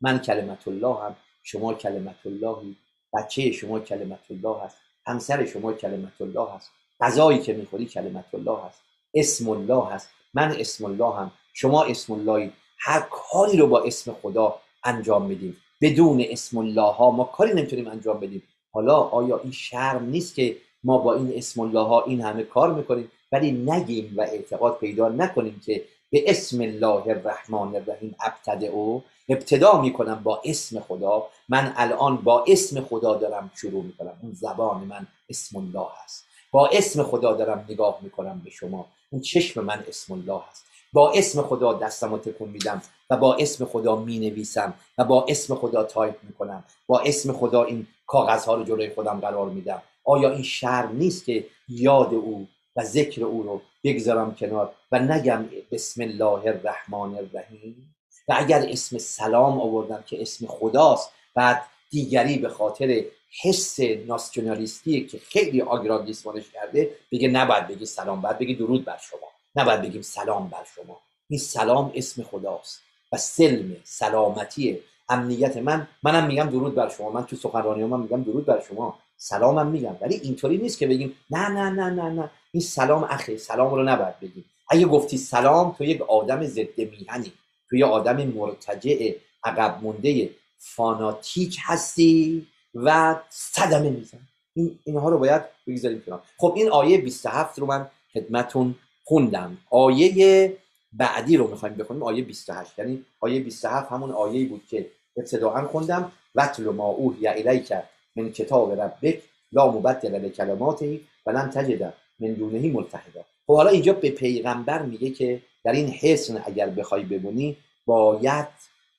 من کلمت الله هم شما کلمت اللهی. بچه شما کلمت الله هست. همسر شما کلمت الله هست. غذایی که می‌خوری کلمت الله هست. اسم الله هست. من اسم الله هم شما اسم اللهی. هر کاری رو با اسم خدا انجام میدیم بدون اسم الله ها ما کاری نمی‌تونیم انجام بدیم. حالا آیا این شرم نیست که ما با این اسم الله ها این همه کار می‌کنیم؟ ولی نگیم و اعتقاد پیدا نکنیم که به اسم الله الرحمن الرحیم ابتدعو ابتدا می‌کنم با اسم خدا. من الان با اسم خدا دارم شروع می‌کنم. اون زبان من اسم الله هست. با اسم خدا دارم نگاه می‌کنم به شما. اون چشم من اسم الله هست با اسم خدا دستم رو تکون میدم و با اسم خدا می نویسم و با اسم خدا تایپ می‌کنم. با اسم خدا این کاغذها رو جلوی خودم قرار میدم. آیا این شرم نیست که یاد او و ذکر او رو بگذارم کنار و نگم بسم الله الرحمن الرحیم؟ و اگر اسم سلام آوردم که اسم خداست بعد دیگری به خاطر حس ناسیونالیستی که خیلی آگراندیسمانش کرده بگه نباید بگی سلام باید بگی درود بر شما. نباید بگیم سلام بر شما. این سلام اسم خداست و سلم سلامتی امنیت من. منم میگم درود بر شما. من تو سخنرانی من میگم درود بر شما. سلامم میگم. ولی اینطوری نیست که بگیم نه نه نه نه نه. این سلام اخی سلام رو نباید بگیم. اگه گفتی سلام تو یک آدم ضد میهنی. تو یه آدم مرتجع عقب مونده فاناتیک هستی. و صدمه میزن این اینها رو باید بگذاریم کنار. خب این آیه 27 رو من خدمتون خوندم. آیه بعدی رو می‌خوایم بخونیم آیه 28 یعنی آیه 27 همون آیه بود که ابتداعا خوندم. وتل ما اوحی الیک من کتاب ربک لا مبدل لکلماته و لن تجد من دونه ملتحدا. خب حالا اینجا به پیغمبر میگه که در این حسن اگر بخوای ببونی باید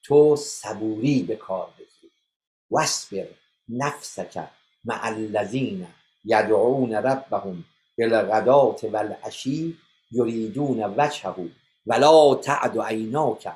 تو صبوری به کار بگیری. واصبر. نفسک مع الذین یدعون ربهم بالغدات والعشی یریدون وجهه ولا تعد عیناک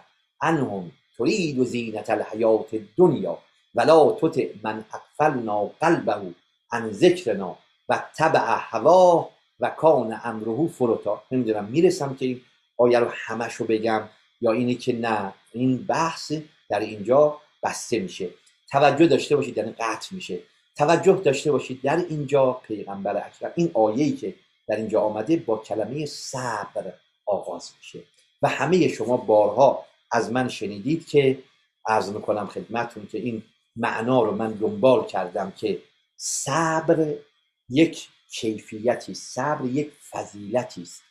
عنهم ترید زینت الحیات الدنیا ولا تطع من اغفلنا قلبه عن ذکرنا و تبع هوا و کان امره فرطا. نمی‌دونم می‌رسم که این آیه رو همش بگم یا اینی که نه. این بحث در اینجا بسته میشه. توجه داشته باشید یعنی قطع میشه. توجه داشته باشید در اینجا پیغمبر اکرم این آیه‌ای که در اینجا آمده با کلمه صبر آغاز میشه. و همه شما بارها از من شنیدید که عرض می‌کنم خدمتون که این معنا رو من دنبال کردم که صبر یک کیفیتی صبر یک فضیلتی است.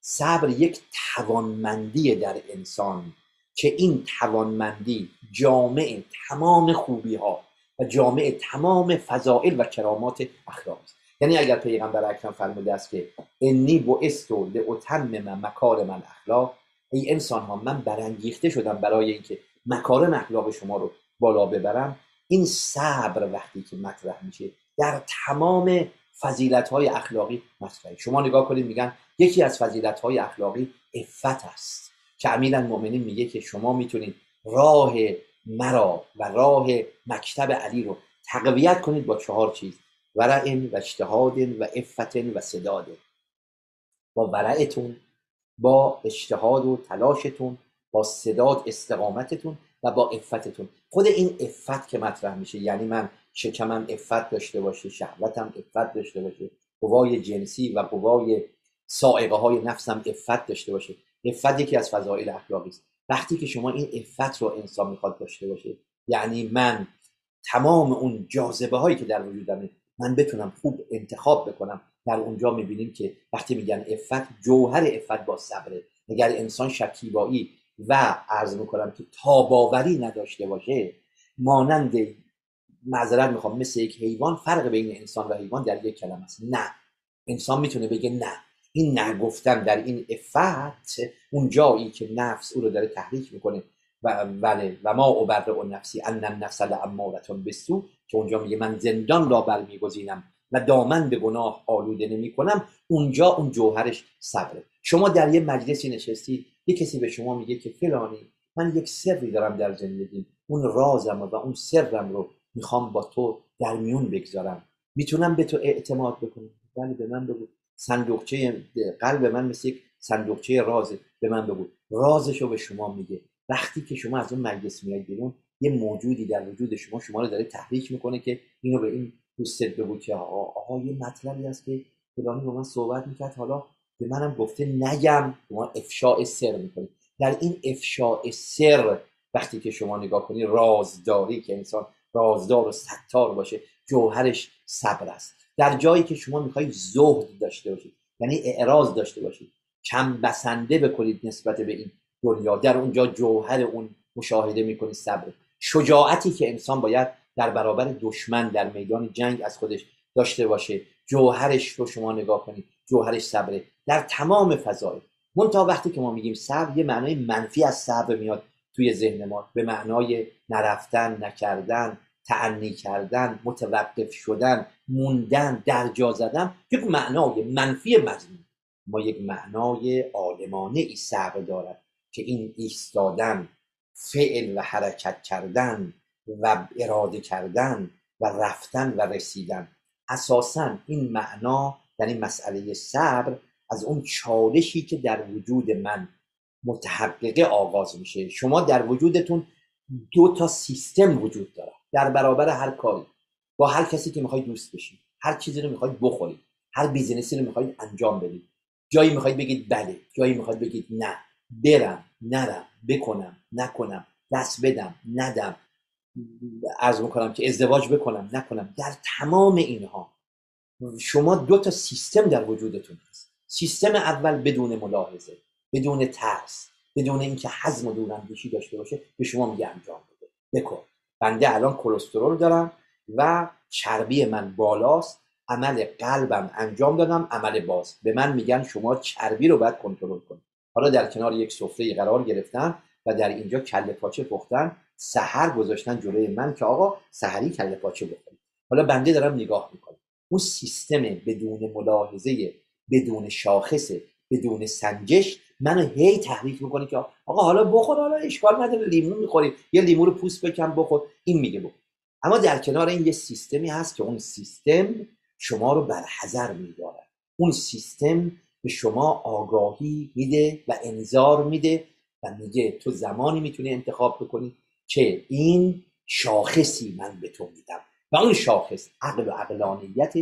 صبر یک توانمندی در انسان که این توانمندی جامع تمام خوبی ها و جامع تمام فضائل و کرامات اخلاق است. یعنی اگر پیغمبر اکرم فرموده است که انی بعثت لاتمم مکارم الاخلاق ای انسان ها من برانگیخته شدم برای اینکه مکارم اخلاق شما رو بالا ببرم. این صبر وقتی که مطرح میشه در تمام فضیلت های اخلاقی مطرحه. شما نگاه کنید میگن یکی از فضیلت های اخلاقی افت است. که امیر المؤمنین میگه که شما می‌تونید راه مرا و راه مکتب علی رو تقویت کنید با چهار چیز ورع و اجتهاد و افت و صداد با ورعتون با اجتهاد و تلاشتون با صداد استقامتتون و با افتتون خود این افت که مطرح میشه یعنی من شکمم افت داشته باشه شهوتم افت داشته باشه قوای جنسی و قوای سائقه های نفسم افت داشته باشه افت یکی از فضایل اخلاقی است. وقتی که شما این افت رو انسان می‌خواد داشته باشه یعنی من تمام اون جاذبه هایی که در وجودمه من بتونم خوب انتخاب بکنم در اونجا می‌بینیم که وقتی میگن افت جوهر افت با صبره. اگر انسان شکیبایی و عرض می‌کنم که تاباوری نداشته باشه مانند معذرت می‌خوام مثل یک حیوان فرق بین انسان و حیوان در یک کلمه است. نه. انسان می‌تونه بگه نه. این نگفتن در این افت اون جایی که نفس او رو داره تحریک می‌کنه و ولی و ما اوبر و نفسی ان النفس لامارتون بسو که اونجا میگه من زندان را برمیگزینم و دامن به گناه آلوده نمی کنم اونجا اون جوهرش صبره. شما در یه مجلسی نشستی یه کسی به شما میگه که فلانی من یک سری دارم در زندگی اون رازم و اون سرم رو می‌خوام با تو در میون بگذارم. می‌تونم به تو اعتماد بکنم؟ ولی به من بگو. صندوقچه قلب من مثل یک صندوقچه رازه به من بگو. رازش رو به شما میگه. وقتی که شما از اون مجلس میاد بیرون یه موجودی در وجود شما شما رو داره تحریک می‌کنه که اینو به این دوستت بگو که آقا آقا یه مطلبی هست که فلانی با من صحبت می‌کرد. حالا به منم گفته نگم. ما افشاء سر می‌کنیم در این افشاء سر وقتی که شما نگاه کنی رازداری که انسان رازدار و ستار باشه جوهرش صبر است. در جایی که شما می‌خواهید زهد داشته باشید یعنی اعراض داشته باشید کم بسنده بکنید نسبت به این دنیا. در اونجا جوهر اون مشاهده می‌کنی صبر. شجاعتی که انسان باید در برابر دشمن در میدان جنگ از خودش داشته باشه. جوهرش رو شما نگاه کنید. جوهرش صبره در تمام فضای. منتها وقتی که ما میگیم صبر یه معنای منفی از صبر میاد توی ذهن ما. به معنای نرفتن نکردن تعنی کردن متوقف شدن موندن درجا زدن یک معنای منفی مضمون. ما یک معنای عالمانه ای صبر دارد که این ایستادن فعل و حرکت کردن و اراده کردن و رفتن و رسیدن. اساسا این معنا در این مسئله صبر از اون چالشی که در وجود من متحققه آغاز میشه. شما در وجودتون دو تا سیستم وجود داره در برابر هر کاری. با هر کسی که می‌خواید دوست بشید هر چیزی رو می‌خواید بخورید هر بیزینسی رو می‌خواید انجام بدید جایی می‌خواید بگید بله جایی می‌خواید بگید نه. برم نرم بکنم نکنم دست بدم ندم عرض می‌کنم که ازدواج بکنم نکنم. در تمام اینها شما دو تا سیستم در وجودتون هست. سیستم اول بدون ملاحظه بدون ترس بدون اینکه حزم و دوراندیشی داشته باشه به شما میگه انجام بده. بکن. بنده الان کلسترول دارم و چربی من بالاست عمل قلبم انجام دادم عمل باز. به من میگن شما چربی رو باید کنترل کنید حالا در کنار یک سفره قرار گرفتن و در اینجا کله پاچه پختن سحر گذاشتن جلوی من که آقا سحری کله پاچه بخورید. حالا بنده دارم نگاه می‌کنم. اون سیستم بدون ملاحظه بدون شاخص بدون سنجش منو هی تحریک می‌کنه که آقا حالا بخور حالا اشکال نداره لیمو می‌خوری یه لیمو رو پوست بکن بخور. این میگه بخور اما در کنار این یه سیستمی هست که اون سیستم شما رو بر حذر میداره. اون سیستم به شما آگاهی میده و انذار میده و میگه تو زمانی می‌تونی انتخاب بکنی که این شاخصی من به تو میدم. و اون شاخص عقل و عقلانیت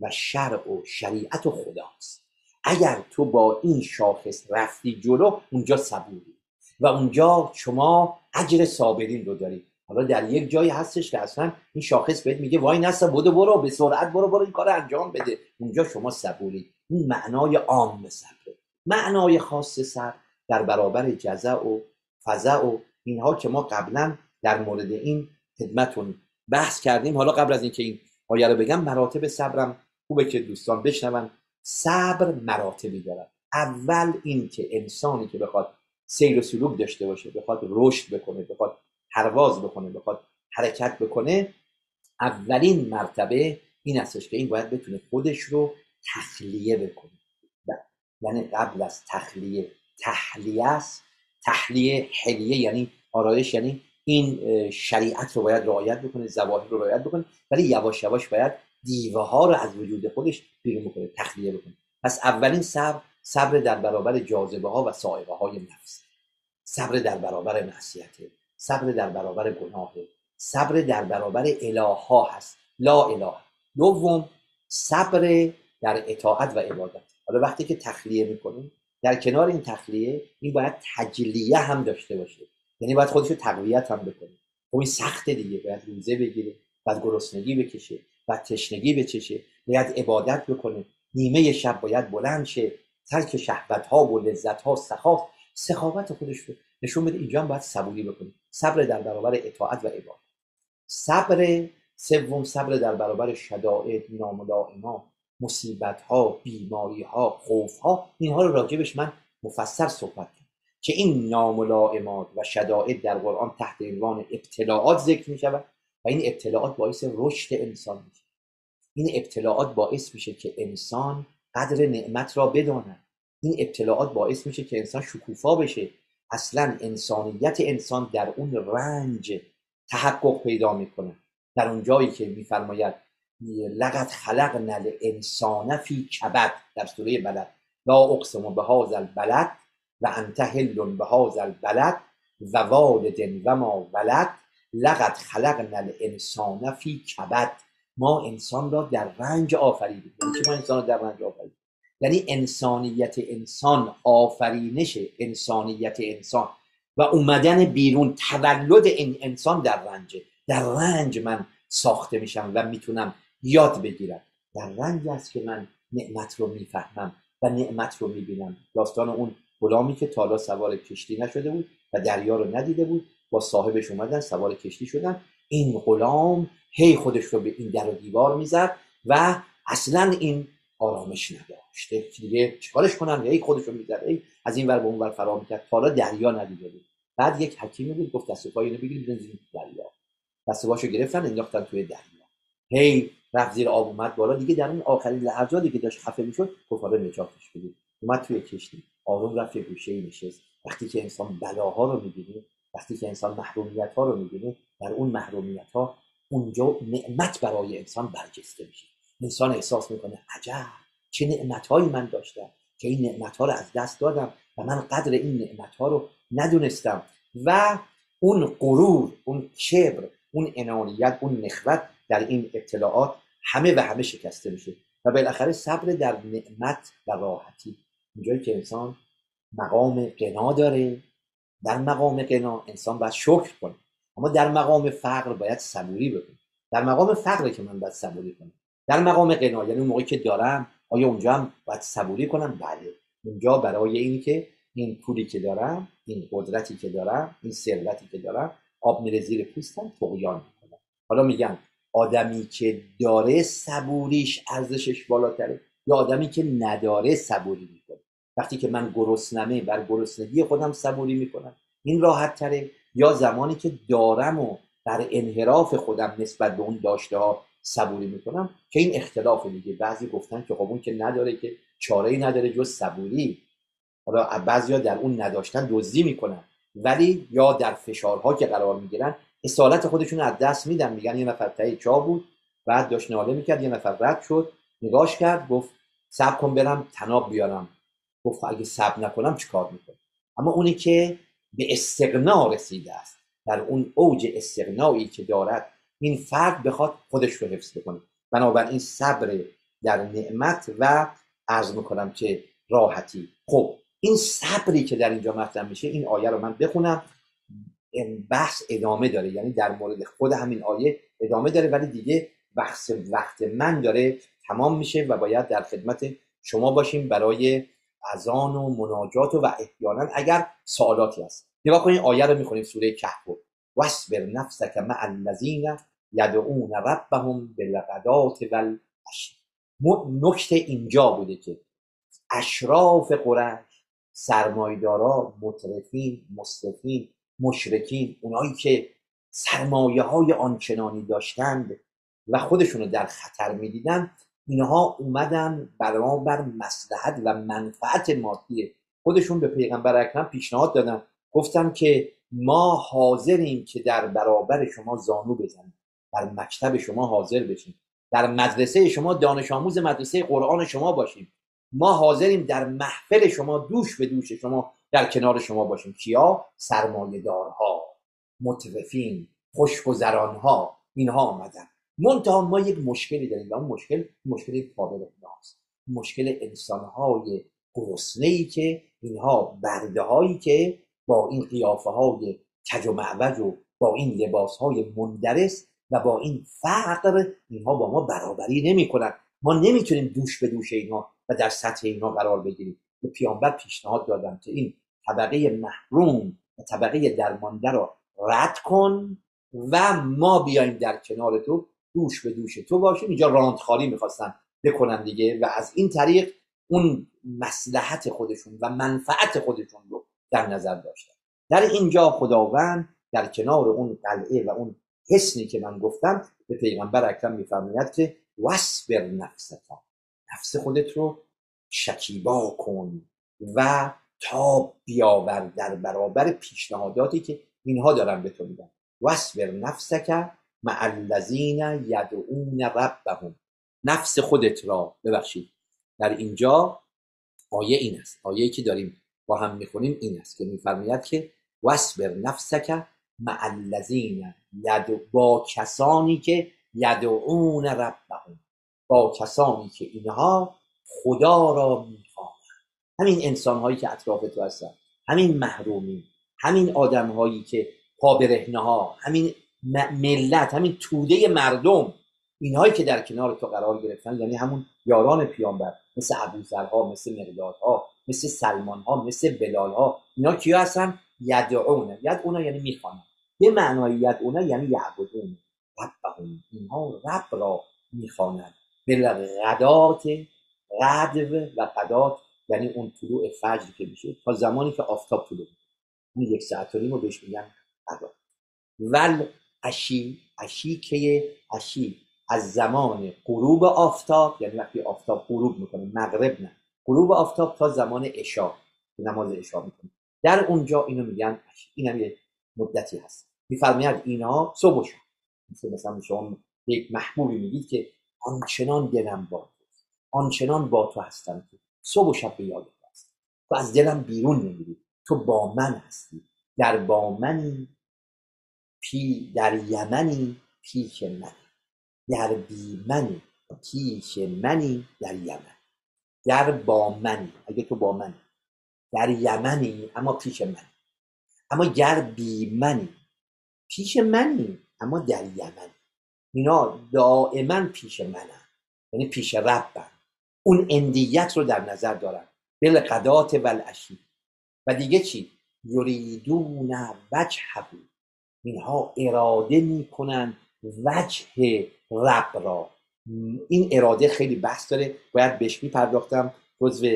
و شرع و شریعت و خداست. اگر تو با این شاخص رفتی جلو اونجا صبوری و اونجا شما اجر صابرین رو داری. حالا در یک جایی هستش که اصلا این شاخص بهت میگه وای نسا بودو برو به سرعت برو برو این کار انجام بده. اونجا شما صبوری. این معنای عام صبره معنای خاص صبر در برابر جزع و فضع و اینها که ما قبلا در مورد این خدمتون بحث کردیم. حالا قبل از اینکه این آیه رو بگم مراتب صبرم خوبه که دوستان بشنون. صبر مراتبی دارد. اول این که انسانی که بخواد سیر و سلوک داشته باشه بخواد رشد بکنه بخواد پرواز بکنه بخواد حرکت بکنه اولین مرتبه این هستش که این باید بتونه خودش رو تخلیه بکنه. یعنی قبل از تخلیه تحلیه است. تحلیه حلیه یعنی آرایش یعنی این شریعت رو باید رعایت بکنه زواهر رو رعایت بکنه ولی یواش یواش باید دیوه ها رو از وجود خودش بیرون بکنه تخلیه بکنه پس اولین صبر صبر در برابر جاذبه ها و سائقه های نفس. صبر در برابر معصیت صبر در برابر گناه صبر در برابر اله ها هست. لا اله. دوم صبر در اطاعت و عبادت. حالا وقتی که تخلیه می‌کنیم در کنار این تخلیه این باید تجلیه هم داشته باشه. یعنی باید خودش رو تقویت هم بکنه. خب این سخته دیگه باید روزه بگیره باید گرسنگی بکشه. باید تشنگی بچشه. باید عبادت بکنه. نیمه شب باید بلند شه. ترک شهوت ها و لذت ها سخاف سخاوت خودش رو نشون بده. اینجا باید صبوری بکنه صبر در برابر اطاعت و عبادت. صبر سوم صبر در برابر شدائد ناملائما مصیبت ها بیماری ها خوف ها اینها رو راجبش من مفسر صحبت کنم. که این ناملائمات و شدائد در قرآن تحت عنوان ابتلاعات ذکر می شود و این ابتلاعات باعث رشد انسان میشه. این ابتلاعات باعث میشه که انسان قدر نعمت را بداند. این ابتلاعات باعث میشه که انسان شکوفا بشه. اصلا انسانیت انسان در اون رنج تحقق پیدا می‌کنه. در اون جایی که میفرماید لقد خلقنا الانسان فی کبد در سوره بلد. لا اقسم به هذا البلد و انت به هذا البلد و والد و ما ولد. لقد خلقنا الانسان فی کبد. ما انسان را در رنج آفریدیم. یعنی ما انسان را در رنج آفریدیم؟ یعنی انسانیت انسان آفرینش انسانیت انسان. و اومدن بیرون تولد این انسان در رنج در رنج من ساخته میشم و می‌تونم یاد بگیرم. در رنج است که من نعمت رو می‌فهمم و نعمت رو می‌بینم. داستان اون غلامی که تالا سوار کشتی نشده بود و دریا رو ندیده بود با صاحبش اومدن سوار کشتی شدن. این غلام هی خودش رو به این در و دیوار می‌زد و اصلا این آرامش نداشته دیگه چیکارش کنن هی خودش رو می‌زد هی از این ور به اون ور فرار می‌کرد. حالا دریا ندیده بود. بعد یک حکیمی بود گفت دست اینو بگیرید بزنید دریا. دست رو گرفتن انداختن توی دریا. هی رفت زیر آب اومد بالا. دیگه در اون آخرین لحظاتی که داشت خفه می‌شد گفت حالا نجاتش بدید اومد توی کشتی. آروم رفت یه گوشه نشست. وقتی که انسان بلاها رو می‌بینه وقتی که انسان محرومیت ها رو می‌بینه در اون محرومیت ها اونجا نعمت برای انسان برجسته میشه. انسان احساس می‌کنه عجب! چه نعمت هایی من داشتم! که این نعمت ها رو از دست دادم و من قدر این نعمت ها رو ندونستم. و اون غرور اون کبر اون انانیت اون نخوت در این اطلاعات همه و همه شکسته میشه و بالاخره صبر در نعمت و راحتی. اونجایی که انسان مقام قنا داره در مقام قنا انسان باید شکر کنه. اما در مقام فقر باید صبوری بکنه. در مقام فقر که من باید صبوری کنم. در مقام قنا یعنی اون موقعی که دارم آیا اونجا هم باید صبوری کنم؟ بله. اونجا برای اینی که این پولی که دارم این قدرتی که دارم این ثروتی که دارم آب میره زیر پوستم تقیان می‌کنم. حالا میگن آدمی که داره صبوریش ارزشش بالاتره یا آدمی که نداره صبوری می‌کنه؟ وقتی که من گرسنمه بر گرسنگی خودم صبوری می‌کنم. این راحت تره؟ یا زمانی که دارم و در انحراف خودم نسبت به اون داشته ها صبوری می‌کنم که این اختلاف دیگه. بعضی گفتن که خب اون که نداره که چاره ای نداره جز صبوری. حالا بعضیا در اون نداشتن دزدی می‌کنن. ولی یا در فشارها که قرار می‌گیرن اصالت خودشون از دست میدن. میگن یه نفر تایی چا بود بعد داشت ناله می‌کرد یه نفر رد شد نگاش کرد گفت سب کن برم تناب بیارم. گفت اگه سب نکنم چیکار می‌کنم اما اونی که به استقنا رسیده است در اون اوج استقنایی که دارد این فرد بخواد خودش رو حفظ بکنه. بنابراین صبر در نعمت و عرض می‌کنم که راحتی. خب این صبری که در اینجا مطرح میشه این آیه رو من بخونم. بحث ادامه داره یعنی در مورد خود همین آیه ادامه داره ولی دیگه بحث وقت من داره تمام میشه و باید در خدمت شما باشیم برای اذان و مناجات و, احیانا اگر سوالاتی هست. نگاه کنید آیه رو می‌خونیم سوره کهف. واصبر نفسک مع الذین یدعون ربهم بالغدات والعشی. نکته اینجا بوده که اشراف قریش سرمایدارا مطرفین مصرفین مشرکین اونایی که سرمایه های آنچنانی داشتند و خودشونو در خطر می‌دیدن اینها اومدن برابر مسلحت و منفعت مادی خودشون به پیغمبر اکرم پیشنهاد دادن. گفتن که ما حاضریم که در برابر شما زانو بزنیم. در مکتب شما حاضر بشیم. در مدرسه شما دانش آموز مدرسه قرآن شما باشیم. ما حاضریم در محفل شما دوش به دوش شما در کنار شما باشیم. کیا؟ سرمایه دارها مترفین خوشگذرانها. اینها آمدن. منتها ما یک مشکلی داریم و اون مشکل مشکل قابل ناست مشکل انسانهای گرسنه ای که اینها برده هایی که با این قیافه های کج و معوج و با این لباس های مندرس و با این فقر اینها با ما برابری نمی‌کنن. ما نمی‌تونیم دوش به دوش اینها و در سطح اینها قرار بگیریم. به پیامبر پیشنهاد دادم که این طبقه محروم و طبقه درمانده رو رد کن و ما بیایم در کنار تو دوش به دوش تو باشیم اینجا راندخالی می‌خواستن بکنن دیگه و از این طریق اون مسلحت خودشون و منفعت خودشون رو در نظر داشتن. در اینجا خداوند در کنار اون قلعه و اون حسنی که من گفتم به پیغمبر اکرم میفرماید که وصبر نفستا نفس خودت رو شکیبا کن و تا بیاور در برابر پیشنهاداتی که اینها دارن به تو میدن. وصبر نفسک مع الذین یدعون ربهم. نفس خودت را ببخشید. در اینجا آیه این است. آیه که داریم با هم می‌خونیم این است که میفرماید که وصبر نفسک مع الذین با کسانی که یدعون ربهم. با کسانی که اینها خدا را می‌خواهند همین انسان هایی که اطراف تو هستن. همین محرومی همین آدم هایی که پا ها همین ملت همین توده مردم اینهایی که در کنار تو قرار گرفتن یعنی همون یاران پیامبر مثل ابوذرها مثل مقدادها مثل سلمان ها مثل بلال ها اینا کیا هستن؟ یدعون. یدعون یعنی می‌خوانن. به معناییت اونا یعنی یعبدون. ربهم. اینها رب را می‌خوانند. بالغدات غدو و قدات یعنی اون طلوع فجر که میشه تا زمانی که آفتاب طلوع این یک ساعت رو بهش میگن قدات ول اشی اشی که اشی از زمان غروب آفتاب یعنی وقتی آفتاب غروب می‌کنه مغرب نه. غروب آفتاب تا زمان عشا نماز عشا می‌کنه. در اونجا اینو میگن این هم یه مدتی هست. میفرماید اینا صبح شد مثل مثلا شما یک محبوبی میگید که آنچنان دلم با آنچنان با تو هستم که صبح و شب به یاد تو هست تو از دلم بیرون نمیری. تو با من هستی. در با منی پی در یمنی پیش منی. در بی منی پیش منی در یمن. در با منی اگه تو با منی. در یمنی اما پیش منی. اما گر بی منی پیش منی اما در یمن اینا دائما پیش منن. یعنی پیش ربن. اون اندیت رو در نظر دارن. بالقدات والعشی و دیگه چی؟ یریدون وجهه. اینها اراده می‌کنن وجه رب را. این اراده خیلی بحث داره. باید بهش میپرداختم جزو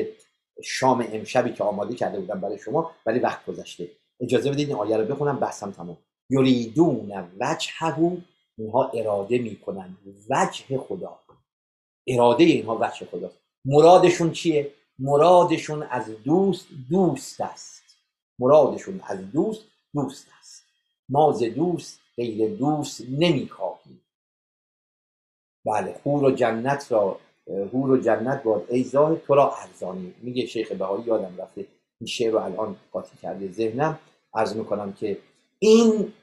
شام امشبی که آماده کرده بودم برای شما ولی وقت گذشته. اجازه بدید این آیه رو بخونم بحثم تمام یریدون وجهه اینها اراده می‌کنن. وجه خدا. اراده اینها وجه خدا مرادشون چیه؟ مرادشون از دوست دوست است. مرادشون از دوست دوست است. ما ز دوست غیر دوست نمی‌خواهیم بله خور و جنت را هور و جنت باد ای زاه تو را ارزانی. میگه شیخ بهایی یادم رفته این شعر رو الان قاطی کرده ذهنم. عرض می‌کنم که این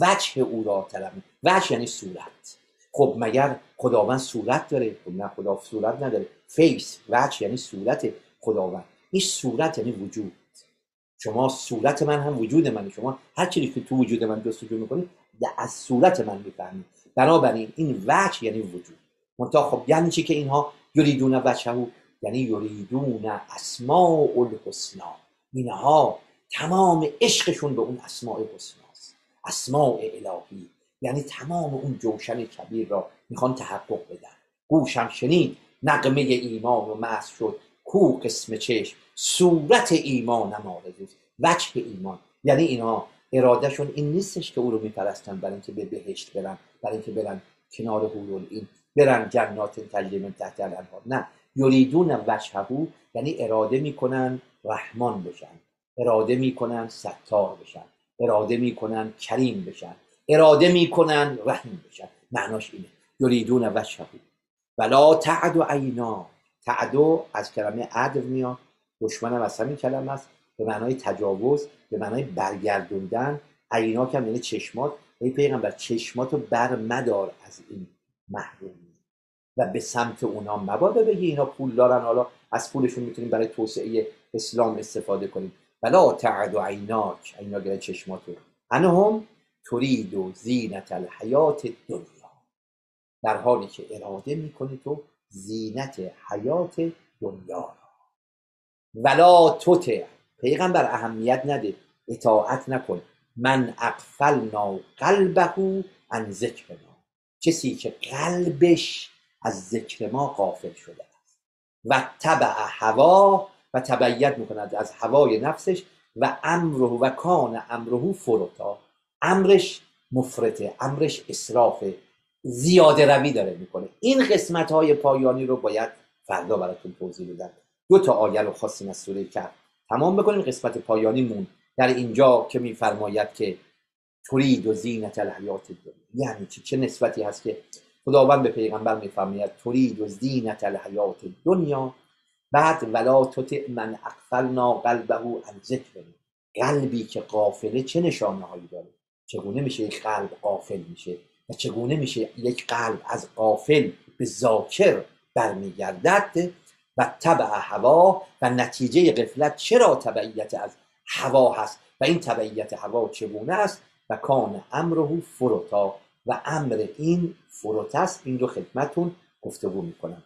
وجه او را طلب وجه یعنی صورت. خب مگر خداوند صورت داره؟ خب نه خدا صورت نداره. فیس وجه یعنی صورت خداوند. این صورت یعنی وجود. شما صورت من هم وجود منه. شما هر چیزی که تو وجود من جستجو می‌کنید از صورت من می‌فهمید بنابراین این وجه یعنی وجود. منتها خب یعنی چی که اینها یریدون وجهه یعنی یریدون اسماء الحسنا اینها تمام عشقشون به اون اسماء حسنا است اسماء الهی. یعنی تمام اون جوشن کبیر را می‌خوان تحقق بدن. گوشم شنید نقمه ایمان و مس شد. کو قسم چشم؟ صورت ایمان هم آرزوست. وجه ایمان. یعنی اینا ارادهشون این نیستش که او رو میپرستن برای اینکه به بهشت برن برای اینکه برن کنار حورون این برن جنات تجری من تحت الانهار. نه. یریدون وجهه یعنی اراده می‌کنن رحمان بشن اراده می‌کنن ستار بشن اراده می‌کنن کریم بشن اراده می‌کنن رحیم بشن. معناش اینه. یریدون وجهه. ولا تعد عینا. تعدو از کلمه عدو میاد. دشمنم از همین کلمه است. به معنای تجاوز به معنای برگردوندن. عینا که یعنی چشمات. ای پیغمبر چشماتو بر مدار از این محرومی و به سمت اونا مبادا بگی اینا پول دارن. حالا از پولشون می‌تونیم برای توسعه اسلام استفاده کنیم. بلا تعد و عیناک. عینا گره چشماتو. انهم ترید و زینت الحیات دنیا در حالی که اراده می‌کنی تو زینت حیات دنیا ولا توته پیغمبر اهمیت نده. اطاعت نکن. من اقفلنا قلبه عن ذکرنا. کسی که قلبش از ذکر ما غافل شده است. و تبع هوا و تبعیت می‌کند از هوای نفسش و امره و کان امره فروتا. امرش مفرته امرش اصرافه زیاده روی داره می‌کنه. این قسمت های پایانی رو باید فردا براتون توضیح بدم. دو تا آیه رو خواستیم از سوره کرد تمام بکنیم قسمت پایانی مون در اینجا که میفرماید که ترید و زینت الحیات دنیا یعنی چی؟ چه نسبتی هست که خداوند به پیغمبر میفرماید؟ ترید و زینت الحیات دنیا بعد ولا تطع من اغفلنا قلبه عن ذکر. قلبی که قافله چه نشانه هایی داره؟ چگونه میشه یک قلب قافل میشه؟ و چگونه میشه یک قلب از قافل به ذاکر برمیگردد؟ و طبع هوا و نتیجه قفلت چرا تبعیت از هوا هست و این تبعیت هوا چگونه است و کان امره فروتا و امر این فروت است. این رو خدمتون گفتگو می‌کنم.